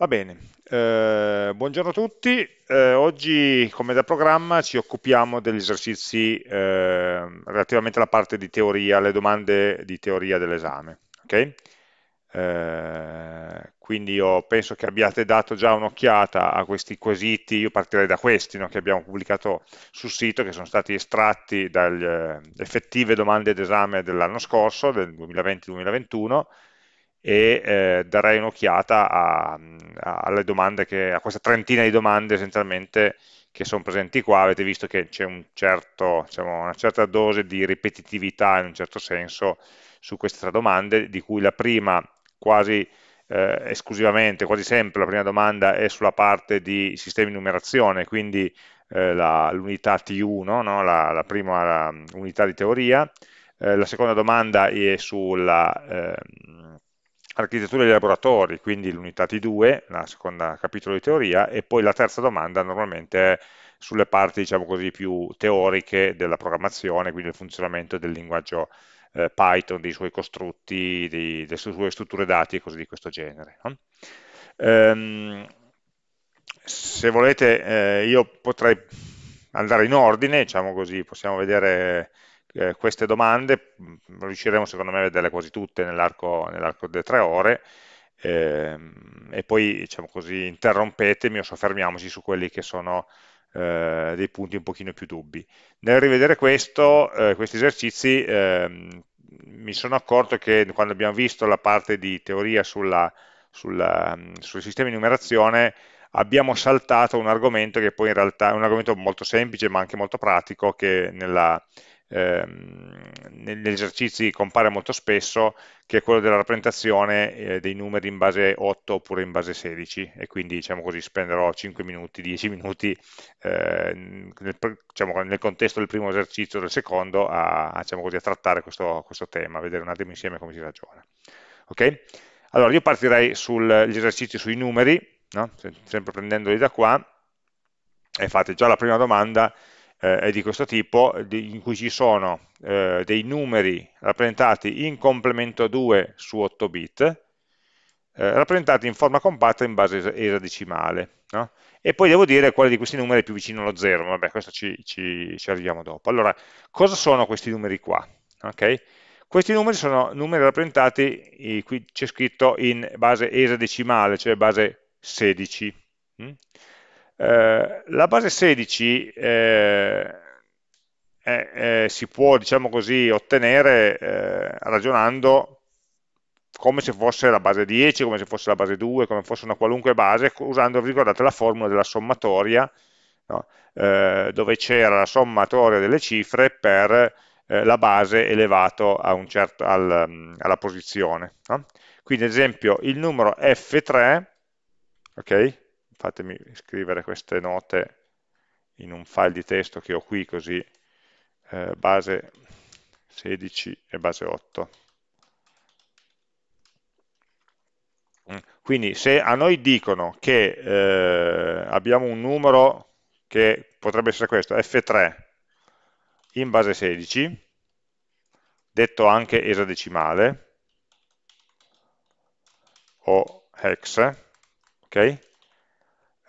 Va bene, eh, buongiorno a tutti. Eh, oggi, come da programma, ci occupiamo degli esercizi eh, relativamente alla parte di teoria, alle domande di teoria dell'esame. Okay? Eh, quindi io penso che abbiate dato già un'occhiata a questi quesiti, io partirei da questi no, che abbiamo pubblicato sul sito, che sono stati estratti dalle effettive domande d'esame dell'anno scorso, del 2020-2021, e eh, darei un'occhiata a, domande che, a questa trentina di domande essenzialmente che sono presenti qua, avete visto che c'è un certo, diciamo, una certa dose di ripetitività in un certo senso su queste tre domande, di cui la prima quasi eh, esclusivamente, quasi sempre la prima domanda è sulla parte di sistemi di numerazione, quindi eh, l'unità T1, no? la, la, prima la, unità di teoria, eh, la seconda domanda è sulla ehm, architettura dei laboratori, quindi l'unità T2, la seconda capitolo di teoria, e poi la terza domanda normalmente è sulle parti, diciamo così, più teoriche della programmazione, quindi il funzionamento del linguaggio eh, Python, dei suoi costrutti, dei, delle sue strutture dati e cose di questo genere. No? Ehm, se volete, eh, io potrei andare in ordine, diciamo così, possiamo vedere eh, queste domande, mm, riusciremo secondo me a vederle quasi tutte nell'arco nell delle tre ore, ehm, e poi diciamo così, interrompetemi o soffermiamoci su quelli che sono eh, dei punti un pochino più dubbi. Nel rivedere questo, eh, questi esercizi ehm, mi sono accorto che quando abbiamo visto la parte di teoria sulla, sulla, mm, sui sistemi di numerazione abbiamo saltato un argomento che poi in realtà è un argomento molto semplice ma anche molto pratico che nella, ehm, negli esercizi compare molto spesso, che è quello della rappresentazione eh, dei numeri in base 8 oppure in base 16 e quindi diciamo così spenderò 5 minuti, 10 minuti eh, nel, diciamo, nel, contesto del primo esercizio del secondo a, diciamo così, a trattare questo, questo, tema, a vedere un attimo insieme come si ragiona. Ok? Allora io partirei sugli esercizi sui numeri, no? sempre prendendoli da qua, e fate già la prima domanda, è di questo tipo, in cui ci sono eh, dei numeri rappresentati in complemento 2 su 8 bit, eh, rappresentati in forma compatta in base esadecimale. No? E poi devo dire quale di questi numeri è più vicino allo 0, vabbè, questo ci, ci, ci arriviamo dopo. Allora, cosa sono questi numeri qua? Okay? Questi numeri sono numeri rappresentati, qui c'è scritto in base esadecimale, cioè base 16. Mm? Eh, la base 16 eh, eh, si può, diciamo così, ottenere eh, ragionando come se fosse la base 10, come se fosse la base 2, come fosse una qualunque base, usando, ricordate, la formula della sommatoria, no? Eh, dove c'era la sommatoria delle cifre per la base elevato certo, al, alla posizione. No? Quindi, ad esempio, il numero F3, ok? Fatemi scrivere queste note in un file di testo che ho qui così eh, base 16 e base 8 mm, quindi se a noi dicono che eh, abbiamo un numero che potrebbe essere questo, f3 in base 16 detto anche esadecimale o hex ok?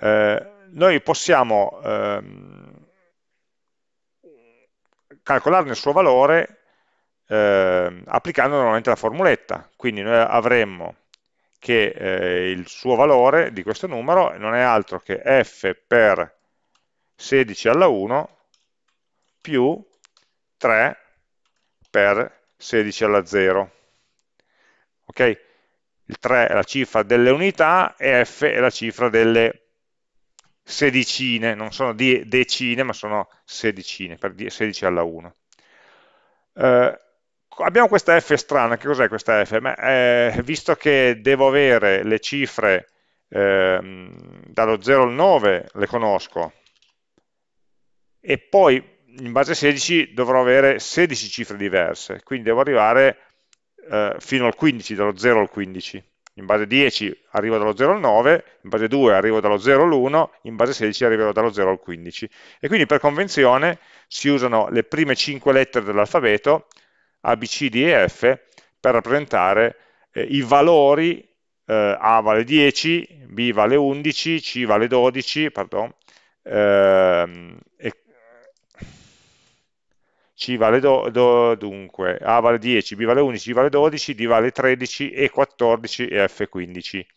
Eh, noi possiamo ehm, calcolarne il suo valore eh, applicando normalmente la formuletta, quindi noi avremmo che eh, il suo valore di questo numero non è altro che f per 16 alla 1 più 3 per 16 alla 0. Ok? Il 3 è la cifra delle unità e f è la cifra delle sedicine, non sono decine, ma sono sedicine, per 16 alla 1. Eh, abbiamo questa f strana, che cos'è questa f? Beh, eh, visto che devo avere le cifre eh, dallo 0 al 9, le conosco, e poi in base a 16 dovrò avere 16 cifre diverse, quindi devo arrivare eh, fino al 15, dallo 0 al 15 in base 10 arrivo dallo 0 al 9, in base 2 arrivo dallo 0 all'1, in base 16 arrivo dallo 0 al 15. E quindi per convenzione si usano le prime 5 lettere dell'alfabeto, A, B, C, D e F, per rappresentare eh, i valori, eh, A vale 10, B vale 11, C vale 12, pardon, ehm, e C vale do, do, dunque, A vale 10, B vale 11, C vale 12, D vale 13, E 14 e F 15.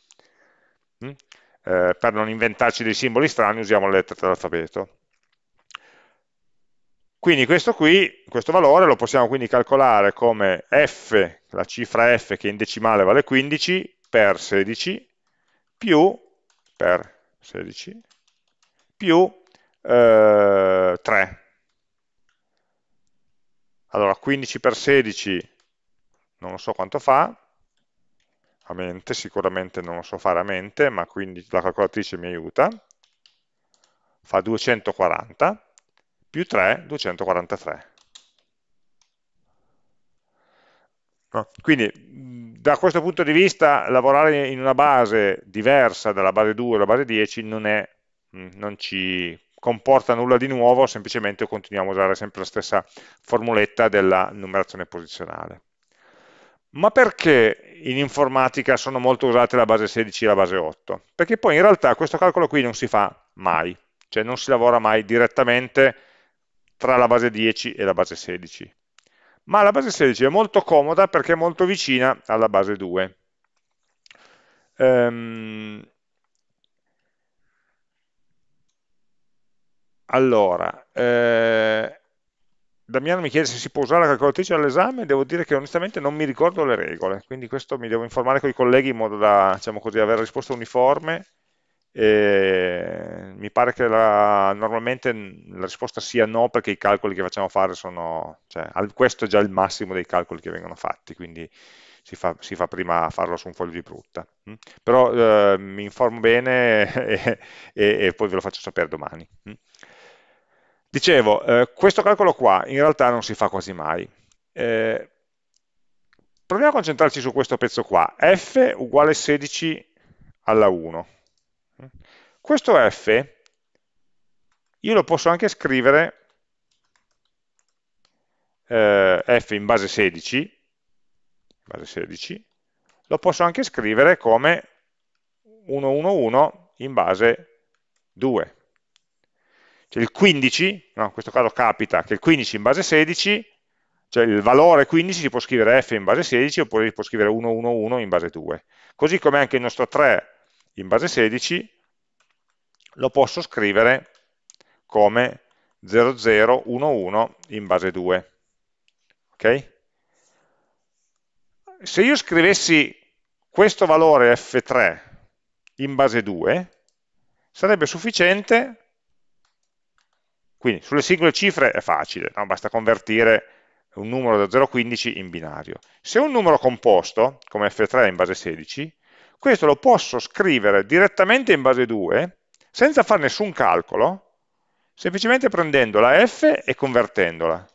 Mm? Eh, per non inventarci dei simboli strani usiamo le lettere dell'alfabeto. Quindi questo qui, questo valore lo possiamo quindi calcolare come f, la cifra f che in decimale vale 15, per 16, più, per 16, più eh, 3. Allora, 15 per 16 non lo so quanto fa, a mente, sicuramente non lo so fare a mente, ma quindi la calcolatrice mi aiuta, fa 240, più 3, 243. No? Quindi da questo punto di vista lavorare in una base diversa dalla base 2 alla base 10 non, è, non ci comporta nulla di nuovo, semplicemente continuiamo a usare sempre la stessa formuletta della numerazione posizionale. Ma perché in informatica sono molto usate la base 16 e la base 8? Perché poi in realtà questo calcolo qui non si fa mai, cioè non si lavora mai direttamente tra la base 10 e la base 16. Ma la base 16 è molto comoda perché è molto vicina alla base 2. Ehm, allora, eh, Damiano mi chiede se si può usare la calcolatrice all'esame, devo dire che onestamente non mi ricordo le regole, quindi questo mi devo informare con i colleghi in modo da diciamo così, avere risposta uniforme e mi pare che la, normalmente la risposta sia no perché i calcoli che facciamo fare sono, cioè, questo è già il massimo dei calcoli che vengono fatti, quindi si fa, si fa prima farlo su un foglio di frutta. Mm? Però eh, mi informo bene e, e, e, poi ve lo faccio sapere domani. Dicevo, eh, questo calcolo qua in realtà non si fa quasi mai. Eh, proviamo a concentrarci su questo pezzo qua, f uguale 16 alla 1 questo f io lo posso anche scrivere eh, f in base 16, base 16, lo posso anche scrivere come 111 in base 2. Cioè il 15, no, in questo caso capita che il 15 in base 16, cioè il valore 15 si può scrivere f in base 16 oppure si può scrivere 111 in base 2. Così come anche il nostro 3 in base 16 lo posso scrivere come 0011 in base 2. Ok? Se io scrivessi questo valore f3 in base 2, sarebbe sufficiente, quindi sulle singole cifre è facile, no? basta convertire un numero da 0 a 15 in binario. Se è un numero composto, come f3 in base 16, questo lo posso scrivere direttamente in base 2 senza fare nessun calcolo, semplicemente prendendo la f e convertendola.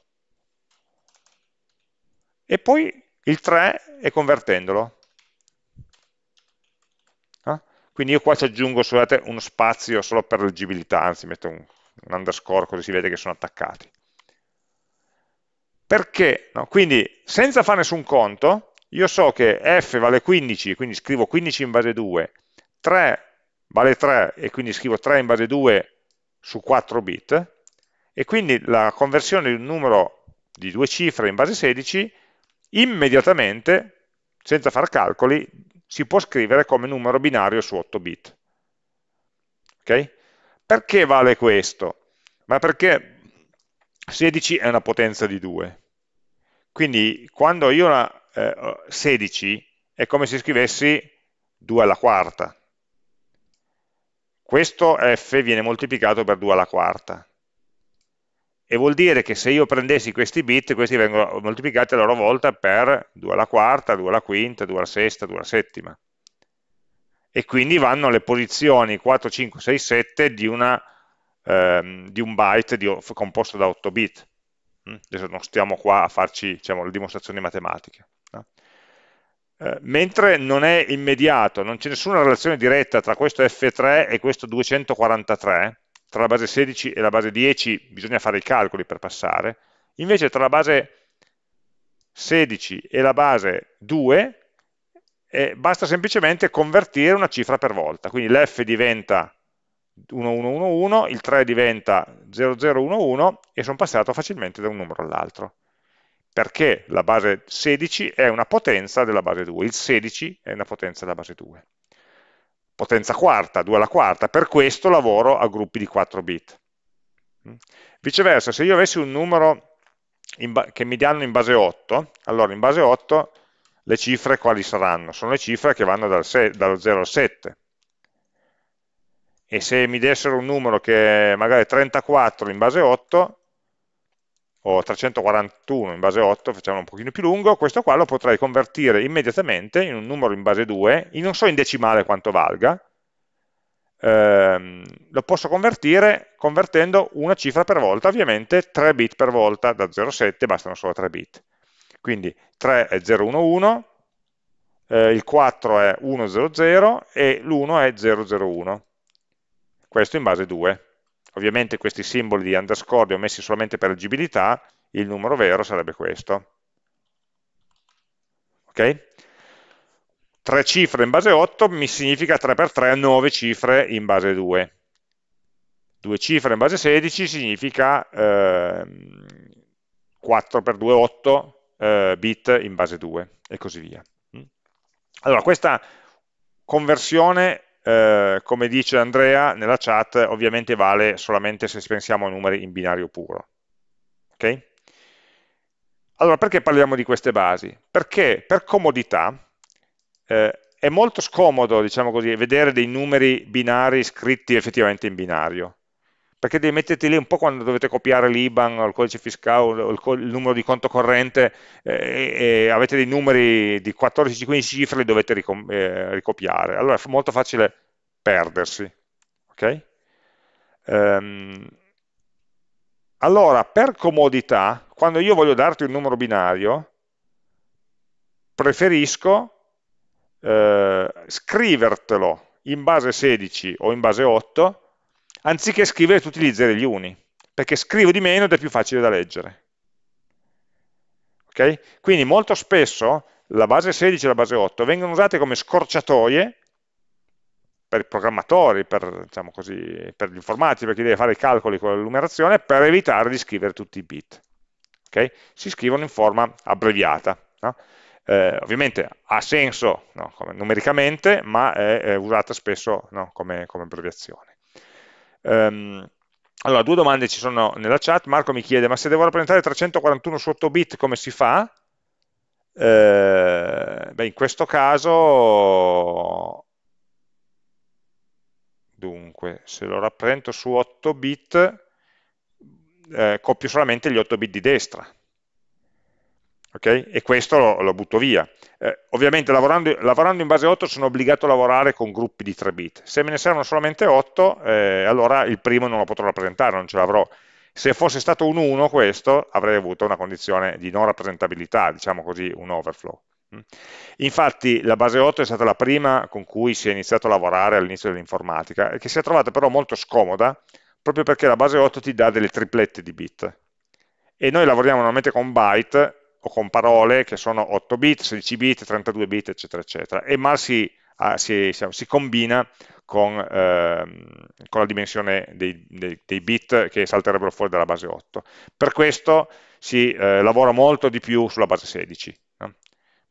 E poi il 3 e convertendolo. Eh? Quindi io qua ci aggiungo scusate, uno spazio solo per leggibilità, anzi metto un, un underscore così si vede che sono attaccati. Perché? No? Quindi senza fare nessun conto, io so che f vale 15, quindi scrivo 15 in base 2, 3 vale 3 e quindi scrivo 3 in base 2 su 4 bit, e quindi la conversione di un numero di due cifre in base 16 immediatamente, senza fare calcoli, si può scrivere come numero binario su 8 bit. Okay? Perché vale questo? Ma perché 16 è una potenza di 2. Quindi quando io la, eh, 16 è come se scrivessi 2 alla quarta. Questo f viene moltiplicato per 2 alla quarta. E vuol dire che se io prendessi questi bit, questi vengono moltiplicati a loro volta per 2 alla quarta, 2 alla quinta, 2 alla sesta, 2 alla settima. E quindi vanno alle posizioni 4, 5, 6, 7 di, una, ehm, di un byte di, composto da 8 bit. Mm? Adesso non stiamo qua a farci diciamo, le dimostrazioni matematiche. No? Eh, mentre non è immediato, non c'è nessuna relazione diretta tra questo F3 e questo 243, tra la base 16 e la base 10 bisogna fare i calcoli per passare, invece tra la base 16 e la base 2 e basta semplicemente convertire una cifra per volta, quindi l'F diventa 1111, il 3 diventa 0011 e sono passato facilmente da un numero all'altro, perché la base 16 è una potenza della base 2, il 16 è una potenza della base 2. Potenza quarta, 2 alla quarta, per questo lavoro a gruppi di 4 bit. Viceversa, se io avessi un numero che mi danno in base 8, allora in base 8 le cifre quali saranno? Sono le cifre che vanno dal, dallo 0 al 7. E se mi dessero un numero che è magari 34 in base 8, o 341 in base 8, facciamo un pochino più lungo, questo qua lo potrei convertire immediatamente in un numero in base 2, non so in decimale quanto valga, ehm, lo posso convertire convertendo una cifra per volta, ovviamente 3 bit per volta, da 0 a 7 bastano solo 3 bit. Quindi 3 è 011, eh, il 4 è 100 e l'1 è 001. Questo in base 2. Ovviamente questi simboli di underscore li ho messi solamente per leggibilità, il numero vero sarebbe questo. Ok? 3 cifre in base 8 mi significa 3 per 3, 9 cifre in base 2. 2 cifre in base 16 significa eh, 4 per 2, 8 eh, bit in base 2 e così via. Mm. Allora, questa conversione, eh, come dice Andrea nella chat, ovviamente vale solamente se pensiamo a numeri in binario puro. Ok? Allora, perché parliamo di queste basi? Perché per comodità eh, è molto scomodo, diciamo così, vedere dei numeri binari scritti effettivamente in binario perché devi metterti lì un po' quando dovete copiare l'IBAN o il codice fiscale o il, il numero di conto corrente eh, e avete dei numeri di 14-15 cifre li dovete eh, ricopiare. Allora è molto facile perdersi. Okay? Um, allora, per comodità, quando io voglio darti un numero binario, preferisco eh, scrivertelo in base 16 o in base 8 anziché scrivere tutti gli zeri e gli uni, perché scrivo di meno ed è più facile da leggere. Okay? Quindi molto spesso la base 16 e la base 8 vengono usate come scorciatoie per i programmatori, per, diciamo così, per gli informatici, per chi deve fare i calcoli con la numerazione, per evitare di scrivere tutti i bit. Okay? Si scrivono in forma abbreviata. No? Eh, ovviamente ha senso no, numericamente, ma è, è usata spesso no, come, come abbreviazione. Um, allora, due domande ci sono nella chat. Marco mi chiede, ma se devo rappresentare 341 su 8 bit, come si fa? Eh, beh, in questo caso, dunque, se lo rappresento su 8 bit, eh, copio solamente gli 8 bit di destra. Okay? E questo lo, lo butto via. Eh, ovviamente lavorando, lavorando, in base 8 sono obbligato a lavorare con gruppi di 3 bit. Se me ne servono solamente 8, eh, allora il primo non lo potrò rappresentare, non ce l'avrò. Se fosse stato un 1 questo, avrei avuto una condizione di non rappresentabilità, diciamo così, un overflow. Mm. Infatti la base 8 è stata la prima con cui si è iniziato a lavorare all'inizio dell'informatica e che si è trovata però molto scomoda proprio perché la base 8 ti dà delle triplette di bit e noi lavoriamo normalmente con byte o con parole che sono 8 bit, 16 bit, 32 bit, eccetera, eccetera, e mal si, ah, si, si combina con, ehm, con, la dimensione dei, dei, dei, bit che salterebbero fuori dalla base 8. Per questo si eh, lavora molto di più sulla base 16, no?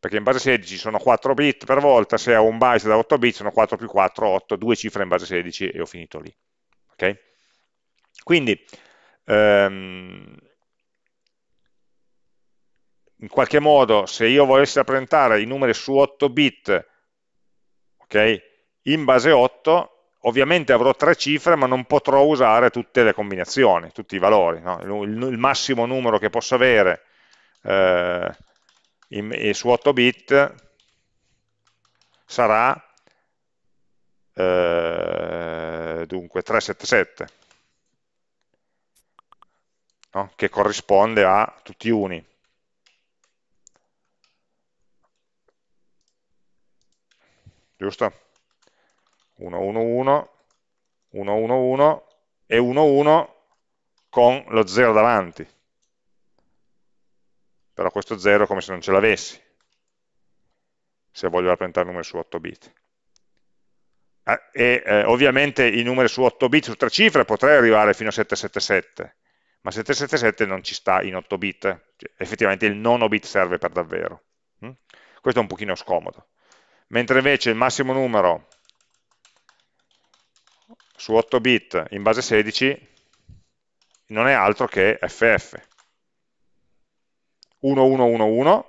perché in base 16 sono 4 bit per volta, se ho un byte da 8 bit sono 4 più 4, 8, due cifre in base 16 e ho finito lì. Okay? Quindi, ehm, in qualche modo se io volessi rappresentare i numeri su 8 bit okay, in base 8 ovviamente avrò tre cifre ma non potrò usare tutte le combinazioni, tutti i valori no? il, il, massimo numero che posso avere eh, in, su 8 bit sarà eh, dunque 377 no? che corrisponde a tutti uni giusto? 1, 1, 1, 1, 1, 1 e 1, 1 con lo 0 davanti. Però questo 0 è come se non ce l'avessi. se voglio rappresentare numeri su 8 bit. Eh, e eh, ovviamente i numeri su 8 bit, su 3 cifre, potrei arrivare fino a 777, ma 777 non ci sta in 8 bit, cioè, effettivamente il nono bit serve per davvero. Hm? Questo è un pochino scomodo. Mentre invece il massimo numero su 8 bit in base 16 non è altro che FF. 1111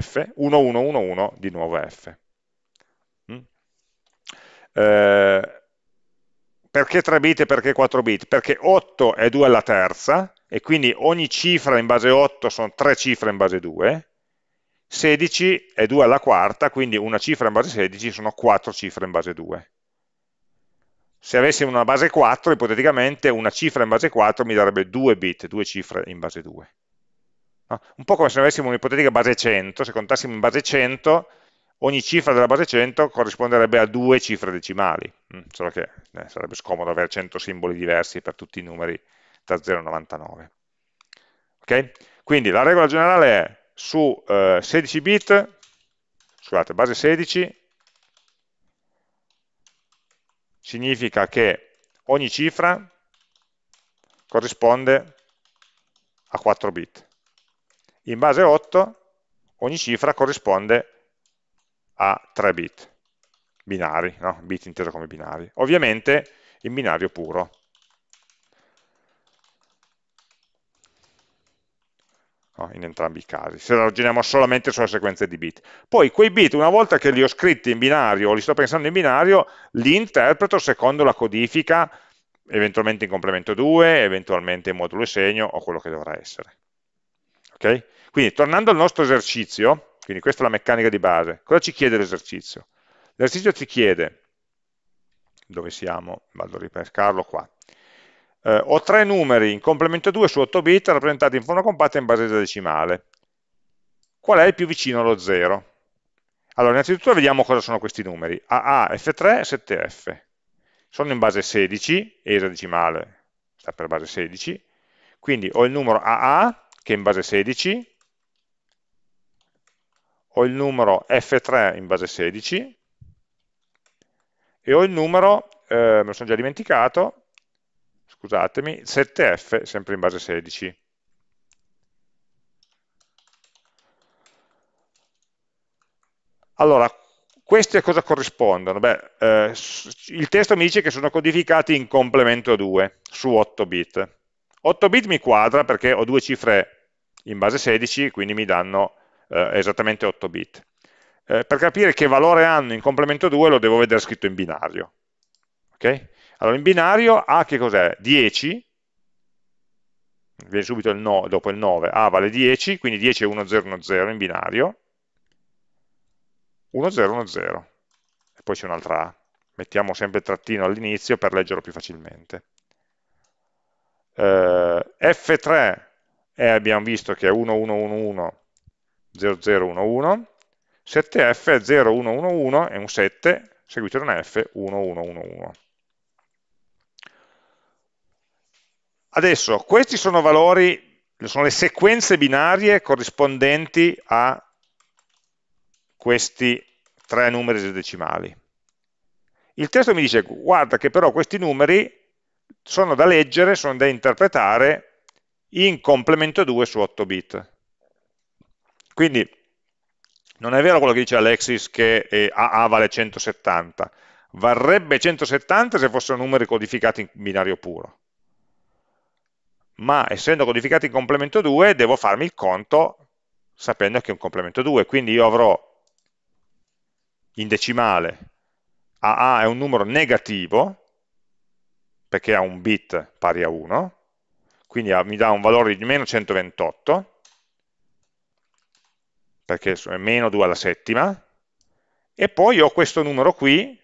F, 1111 di nuovo F. Mm? Eh, perché 3 bit e perché 4 bit? Perché 8 è 2 alla terza e quindi ogni cifra in base 8 sono 3 cifre in base 2, 16 è 2 alla quarta, quindi una cifra in base 16 sono 4 cifre in base 2 se avessimo una base 4, ipoteticamente una cifra in base 4 mi darebbe 2 bit, 2 cifre in base 2. No? Un po' come se avessimo un'ipotetica base 100, se contassimo in base 100, ogni cifra della base 100 corrisponderebbe a due cifre decimali, mm, solo che eh, sarebbe scomodo avere 100 simboli diversi per tutti i numeri da 0 a 99. Okay? Quindi la regola generale è su eh, 16 bit, scusate, base 16, significa che ogni cifra corrisponde a 4 bit. In base 8 ogni cifra corrisponde a 3 bit binari, no? bit inteso come binari. Ovviamente in binario puro. In entrambi i casi, se ragioniamo solamente sulla sequenza di bit. Poi quei bit, una volta che li ho scritti in binario o li sto pensando in binario, li interpreto secondo la codifica, eventualmente in complemento 2, eventualmente in modulo e segno o quello che dovrà essere. Okay? Quindi tornando al nostro esercizio, quindi questa è la meccanica di base, cosa ci chiede l'esercizio? L'esercizio ci chiede, dove siamo? Vado a ripescarlo qua, eh, ho tre numeri in complemento 2 su 8 bit rappresentati in forma compatta in base decimale. Qual è il più vicino allo 0? Allora, innanzitutto vediamo cosa sono questi numeri. AA, F3 e 7F. Sono in base 16, esadecimale sta per base 16, quindi ho il numero AA che è in base 16, ho il numero F3 in base 16 e ho il numero, eh, me lo sono già dimenticato, scusatemi, 7F sempre in base 16. Allora, questi a cosa corrispondono? Beh, eh, il testo mi dice che sono codificati in complemento 2 su 8 bit. 8 bit mi quadra perché ho due cifre in base 16, quindi mi danno eh, esattamente 8 bit. Eh, per capire che valore hanno in complemento 2 lo devo vedere scritto in binario. Okay? Allora, in binario A che cos'è? 10, viene subito il no, dopo il 9, A vale 10, quindi 10 è 1, 0, 1, 0 in binario, 1, 0, 1, 0, e poi c'è un'altra A. Mettiamo sempre il trattino all'inizio per leggerlo più facilmente. Uh, F3 è, abbiamo visto che è 1, 1, 1, 1, 0, 0, 1, 1, 7F è 0, 1, 1, 1, è un 7, seguito da un F, 1, 1, 1, 1. Adesso, questi sono valori, sono le sequenze binarie corrispondenti a questi tre numeri decimali. Il testo mi dice, guarda che però questi numeri sono da leggere, sono da interpretare in complemento 2 su 8 bit. Quindi non è vero quello che dice Alexis che AA vale 170, varrebbe 170 se fossero numeri codificati in binario puro ma essendo codificati in complemento 2 devo farmi il conto sapendo che è un complemento 2, quindi io avrò in decimale AA è un numero negativo perché ha un bit pari a 1, quindi mi dà un valore di meno 128 perché è meno 2 alla settima. E poi ho questo numero qui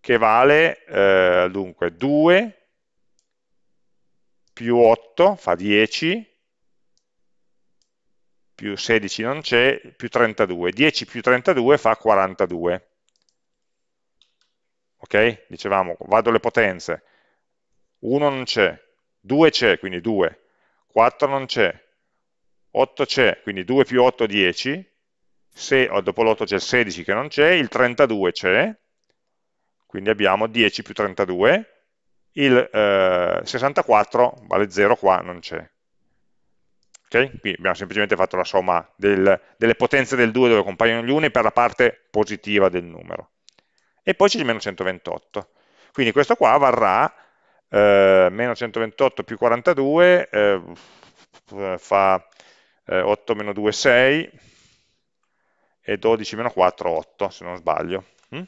che vale eh, dunque 2 più 8 fa 10, più 16 non c'è, più 32. 10 più 32 fa 42. Ok? Dicevamo, vado alle potenze. 1 non c'è, 2 c'è, quindi 2. 4 non c'è, 8 c'è, quindi 2 più 8 10. se, dopo l'8 c'è il 16 che non c'è, il 32 c'è, quindi abbiamo 10 più 32, il eh, 64 vale 0 qua, non c'è. Okay? Qui abbiamo semplicemente fatto la somma del, delle potenze del 2 dove compaiono gli uni per la parte positiva del numero. E poi c'è il meno 128. Quindi questo qua varrà eh, meno 128 più 42, eh, fa eh, 8 meno 2, 6, e 12 meno 4, 8, se non sbaglio. Mm?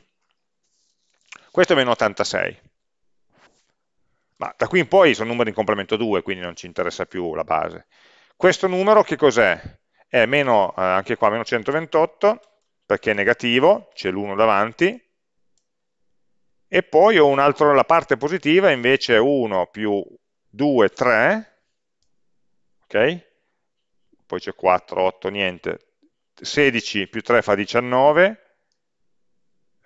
Questo è meno 86. Ma da qui in poi sono numeri in complemento 2, quindi non ci interessa più la base. Questo numero che cos'è? È meno, eh, anche qua, meno 128, perché è negativo, c'è l'1 davanti, e poi ho un altro, la parte positiva invece è 1 più 2, 3, ok? Poi c'è 4, 8, niente, 16 più 3 fa 19,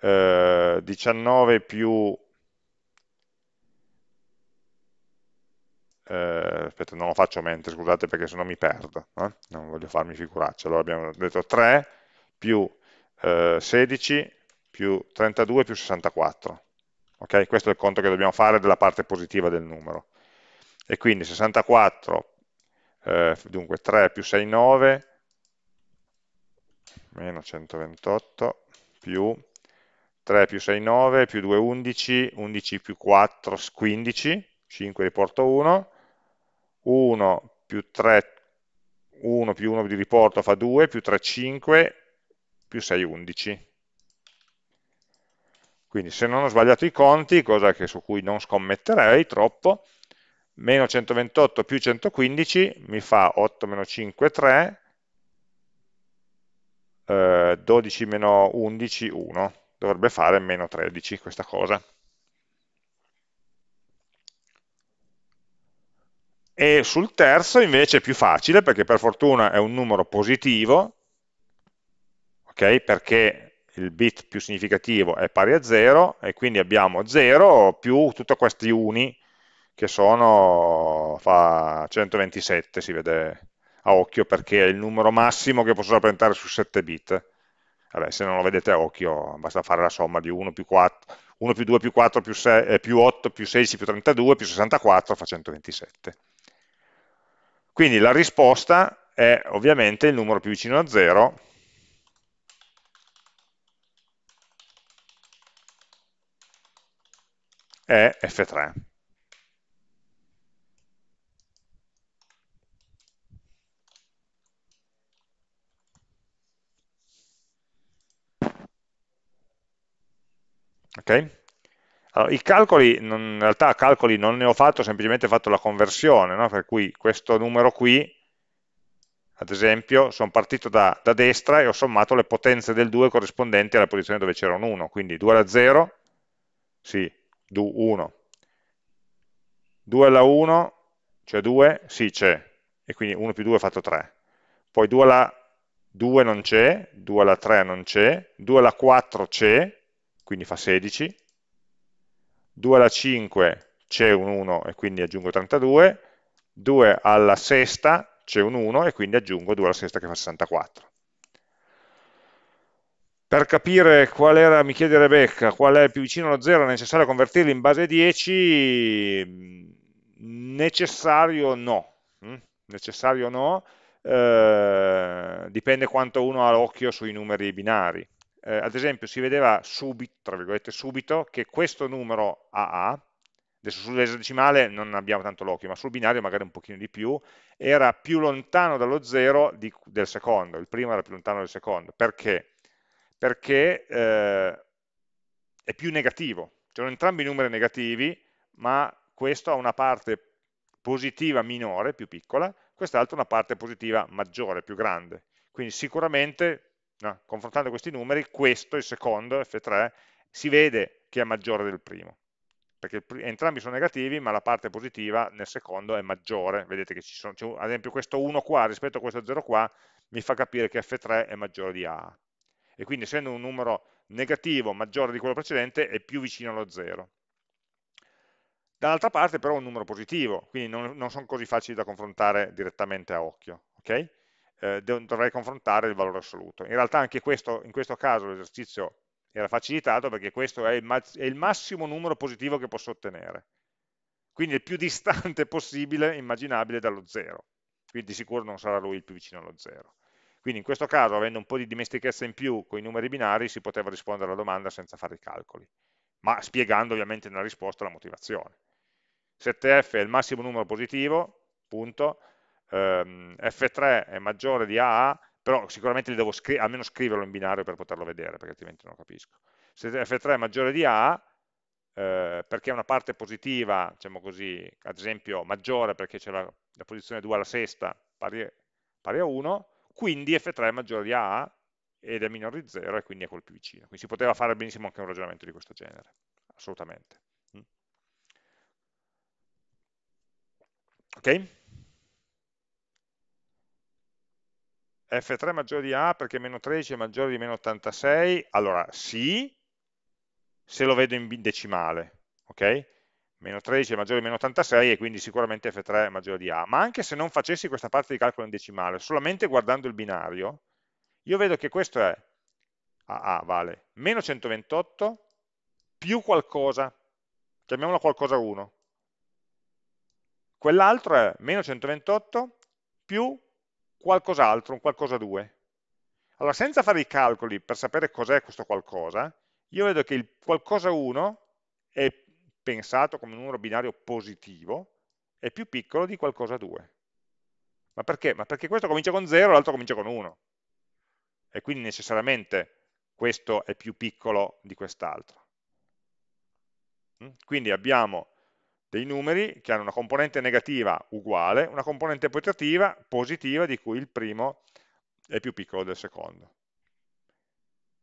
eh, 19 più eh, aspetta, non lo faccio a mente, scusate perché se no mi perdo, eh? non voglio farmi figuracce. Allora abbiamo detto 3 più eh, 16 più 32 più 64. Ok? Questo è il conto che dobbiamo fare della parte positiva del numero. E quindi 64, eh, dunque 3 più 6, 9, meno 128, più 3 più 6, 9, più 2, 11, 11 più 4, 15, 5 riporto 1, 1 più 3, 1 più 1 di riporto fa 2, più 3, 5, più 6, 11. Quindi se non ho sbagliato i conti, cosa su cui non scommetterei troppo, meno 128 più 115 mi fa 8 meno 5, 3, eh, 12 meno 11, 1. Dovrebbe fare meno 13 questa cosa. E sul terzo invece è più facile perché per fortuna è un numero positivo, ok? Perché il bit più significativo è pari a 0 e quindi abbiamo 0 più tutti questi uni che sono fa 127, si vede a occhio perché è il numero massimo che posso rappresentare su 7 bit. Vabbè, se non lo vedete a occhio basta fare la somma di 1 più, 4, 1 più 2 più 4 più, 6, eh, più 8 più 16 più 32 più 64 fa 127. Quindi la risposta è ovviamente il numero più vicino a 0 è F3. Okay? Allora, I calcoli, non, in realtà calcoli non ne ho fatto, ho semplicemente fatto la conversione, no? per cui questo numero qui, ad esempio, sono partito da, da, destra e ho sommato le potenze del 2 corrispondenti alla posizione dove c'era un 1, quindi 2 alla 0, sì, 1, 2 alla 1, cioè 2, sì c'è, e quindi 1 più 2 è fatto 3, poi 2 alla 2 non c'è, 2 alla 3 non c'è, 2 alla 4 c'è, quindi fa 16, 2 alla 5 c'è un 1 e quindi aggiungo 32, 2 alla sesta c'è un 1 e quindi aggiungo 2 alla sesta che fa 64. Per capire qual era, mi chiede Rebecca, qual è più vicino allo 0 è necessario convertirli in base 10, necessario no, mm? necessario no, eh, dipende quanto uno ha l'occhio sui numeri binari eh, ad esempio si vedeva subito, subito, che questo numero AA, adesso sull'esadecimale non abbiamo tanto l'occhio, ma sul binario magari un pochino di più, era più lontano dallo zero di, del secondo, il primo era più lontano del secondo. Perché? Perché eh, è più negativo, sono entrambi numeri negativi, ma questo ha una parte positiva minore, più piccola, quest'altro una parte positiva maggiore, più grande. Quindi sicuramente no? confrontando questi numeri, questo, il secondo, F3, si vede che è maggiore del primo, perché entrambi sono negativi, ma la parte positiva nel secondo è maggiore, vedete che ci sono, ad esempio questo 1 qua rispetto a questo 0 qua, mi fa capire che F3 è maggiore di A, e quindi essendo un numero negativo maggiore di quello precedente, è più vicino allo 0. Dall'altra parte però è un numero positivo, quindi non, non sono così facili da confrontare direttamente a occhio. Okay? Eh, dovrei confrontare il valore assoluto. In realtà anche questo, in questo caso l'esercizio era facilitato perché questo è il, è il massimo numero positivo che posso ottenere. Quindi il più distante possibile, immaginabile, dallo 0. Quindi di sicuro non sarà lui il più vicino allo 0. Quindi in questo caso, avendo un po' di dimestichezza in più con i numeri binari, si poteva rispondere alla domanda senza fare i calcoli, ma spiegando ovviamente nella risposta la motivazione. 7f è il massimo numero positivo, punto, ehm, F3 è maggiore di AA, però sicuramente devo scri almeno scriverlo in binario per poterlo vedere, perché altrimenti non capisco. Se F3 è maggiore di AA, eh, perché è una parte positiva, diciamo così, ad esempio maggiore perché c'è la, la, posizione 2 alla sesta pari, pari a 1, quindi F3 è maggiore di AA ed è minore di 0 e quindi è quel più vicino. Quindi si poteva fare benissimo anche un ragionamento di questo genere, assolutamente. Mm. Ok? F3 maggiore di A perché meno 13 è maggiore di meno 86, allora sì, se lo vedo in decimale, ok? Meno 13 è maggiore di meno 86 e quindi sicuramente F3 è maggiore di A, ma anche se non facessi questa parte di calcolo in decimale, solamente guardando il binario, io vedo che questo è AA vale meno 128 più qualcosa, chiamiamolo qualcosa 1, quell'altro è meno 128 più qualcos'altro, un qualcosa 2. Allora, senza fare i calcoli per sapere cos'è questo qualcosa, io vedo che il qualcosa 1 è pensato come un numero binario positivo, è più piccolo di qualcosa 2. Ma perché? Ma perché questo comincia con 0 e l'altro comincia con 1. E quindi necessariamente questo è più piccolo di quest'altro. Mm? Quindi abbiamo dei numeri che hanno una componente negativa uguale, una componente positiva, positiva di cui il primo è più piccolo del secondo.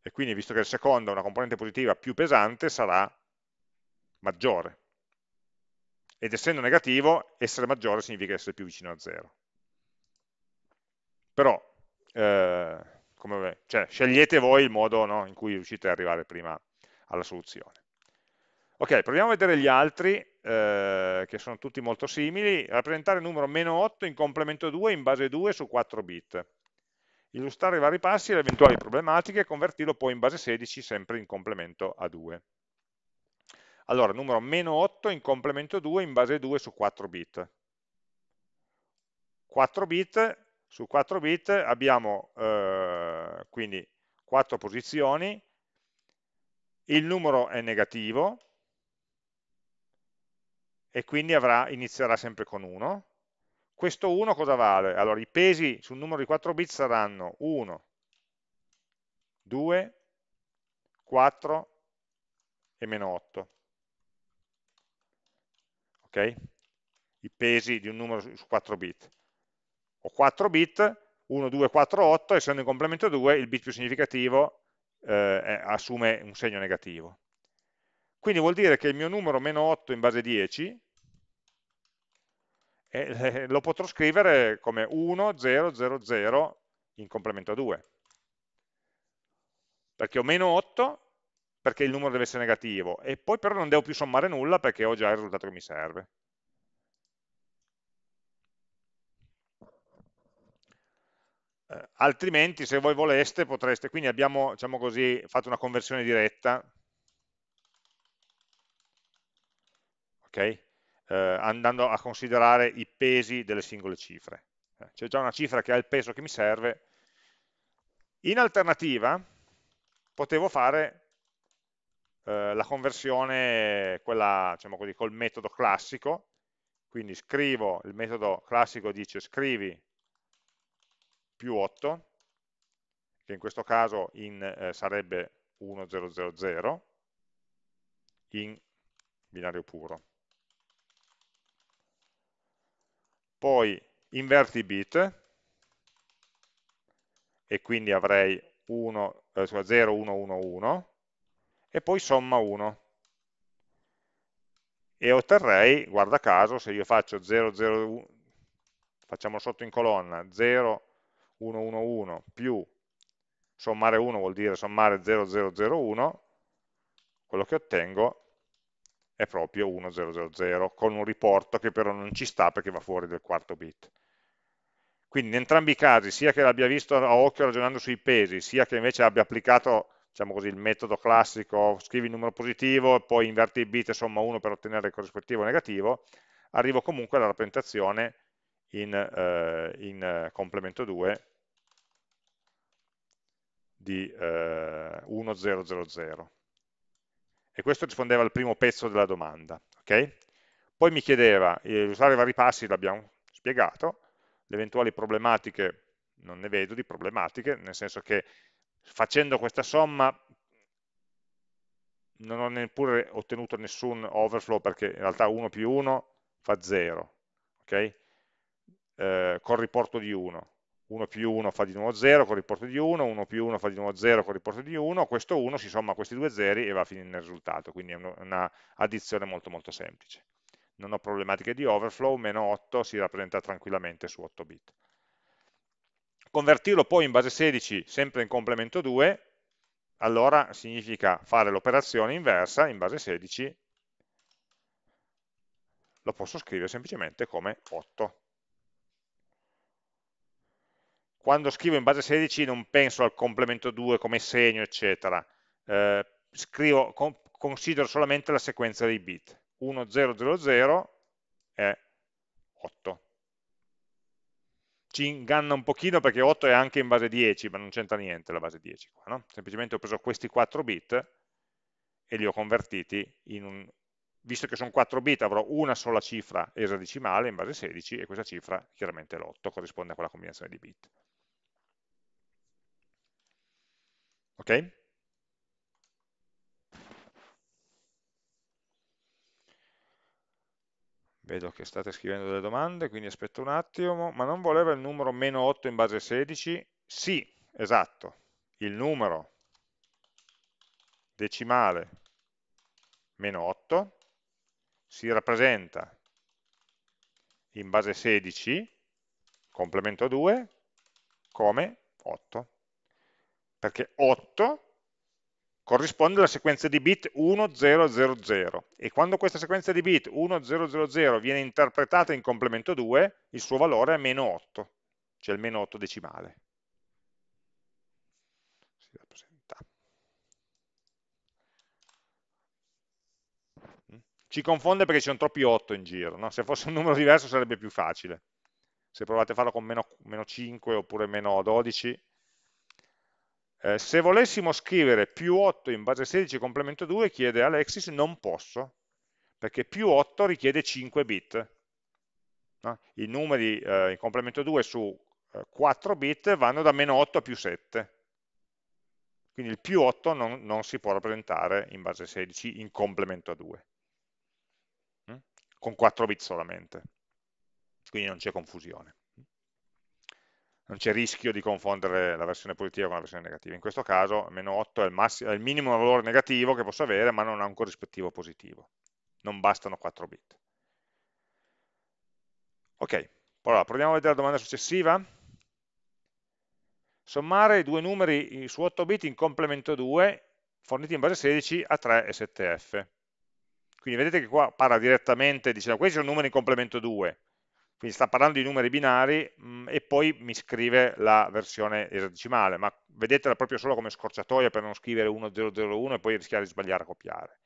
E quindi visto che il secondo ha una componente positiva più pesante sarà maggiore. Ed essendo negativo essere maggiore significa essere più vicino a 0 però eh, come, cioè, scegliete voi il modo no, in cui riuscite ad arrivare prima alla soluzione. Ok, proviamo a vedere gli altri eh, che sono tutti molto simili rappresentare il numero meno 8 in complemento 2 in base 2 su 4 bit illustrare i vari passi e le eventuali problematiche e convertirlo poi in base 16 sempre in complemento a 2. Allora, numero meno 8 in complemento 2 in base 2 su 4 bit. 4 bit, su 4 bit abbiamo eh, quindi 4 posizioni, il numero è negativo e quindi avrà, inizierà sempre con 1, questo 1 cosa vale? Allora i pesi sul numero di 4 bit saranno 1, 2, 4 e meno 8. Ok? I pesi di un numero su 4 bit. Ho 4 bit, 1, 2, 4, 8, essendo in complemento 2 il bit più significativo eh, assume un segno negativo. Quindi vuol dire che il mio numero meno 8 in base 10 e lo potrò scrivere come 1, 0, 0, 0 in complemento a 2. Perché ho meno 8 perché il numero deve essere negativo e poi però non devo più sommare nulla perché ho già il risultato che mi serve. Eh, altrimenti se voi voleste potreste, quindi abbiamo diciamo così, fatto una conversione diretta, ok? eh, andando a considerare i pesi delle singole cifre. Eh, C'è già una cifra che ha il peso che mi serve. In alternativa potevo fare eh, la conversione, quella diciamo così, col metodo classico, quindi scrivo, il metodo classico dice scrivi più 8, che in questo caso in, eh, sarebbe 1000 in binario puro. Poi inverti i bit e quindi avrei 1, eh, 0, 1, 1, 1 e poi somma 1 e otterrei, guarda caso, se io faccio 0, 0, 1, facciamo sotto in colonna 0, 1, 1, 1 più sommare 1 vuol dire sommare 0, 0, 0, 1, quello che ottengo è proprio 1000 con un riporto che però non ci sta perché va fuori del quarto bit. Quindi in entrambi i casi, sia che l'abbia visto a occhio ragionando sui pesi, sia che invece abbia applicato diciamo così, il metodo classico, scrivi il numero positivo, poi inverti i bit e somma 1 per ottenere il corrispettivo negativo, arrivo comunque alla rappresentazione in, eh, in eh, complemento 2 di eh, 1000 e questo rispondeva al primo pezzo della domanda okay? poi mi chiedeva, eh, usare i vari passi l'abbiamo spiegato le eventuali problematiche non ne vedo di problematiche nel senso che facendo questa somma non ho neppure ottenuto nessun overflow perché in realtà 1 più 1 fa 0 ok? Eh, col riporto di 1 1 più 1 fa di nuovo 0 con riporto di 1, 1 più 1 fa di nuovo 0 con riporto di 1, questo 1 si somma a questi due zeri e va a finire nel risultato, quindi è una addizione molto molto semplice. Non ho problematiche di overflow, meno 8 si rappresenta tranquillamente su 8 bit. Convertirlo poi in base 16 sempre in complemento 2, allora significa fare l'operazione inversa in base 16, lo posso scrivere semplicemente come 8 quando scrivo in base 16 non penso al complemento 2 come segno, eccetera, eh, scrivo, con, considero solamente la sequenza dei bit. 1, 0, 0, 0 è 8. Ci inganna un pochino perché 8 è anche in base 10, ma non c'entra niente la base 10 qua, no? Semplicemente ho preso questi 4 bit e li ho convertiti in un... Visto che sono 4 bit avrò una sola cifra esadecimale in base 16 e questa cifra chiaramente è l'8, corrisponde a quella combinazione di bit. Ok? Vedo che state scrivendo delle domande, quindi aspetto un attimo, ma non voleva il numero meno 8 in base 16? Sì, esatto, il numero decimale meno 8 si rappresenta in base 16, complemento 2, come 8 perché 8 corrisponde alla sequenza di bit 1000 e quando questa sequenza di bit 1000 viene interpretata in complemento 2 il suo valore è meno 8 cioè il meno 8 decimale. Ci confonde perché ci sono troppi 8 in giro no? se fosse un numero diverso sarebbe più facile. Se provate a farlo con meno, meno 5 oppure meno 12 eh, se volessimo scrivere più 8 in base 16 complemento 2, chiede Alexis, non posso, perché più 8 richiede 5 bit. No? I numeri eh, in complemento 2 su eh, 4 bit vanno da meno 8 a più 7. Quindi il più 8 non, non si può rappresentare in base 16 in complemento a 2, hm? con 4 bit solamente. Quindi non c'è confusione non c'è rischio di confondere la versione positiva con la versione negativa. In questo caso meno 8 è il, massimo, è il minimo valore negativo che posso avere, ma non ha un corrispettivo positivo. Non bastano 4 bit. Ok, allora proviamo a vedere la domanda successiva. Sommare i due numeri su 8 bit in complemento 2, forniti in base 16 a 3 e 7f. Quindi vedete che qua parla direttamente, dicendo questi sono numeri in complemento 2, quindi sta parlando di numeri binari mh, mm, e poi mi scrive la versione esadecimale, ma vedetela proprio solo come scorciatoia per non scrivere 1001 e poi rischiare di sbagliare a copiare.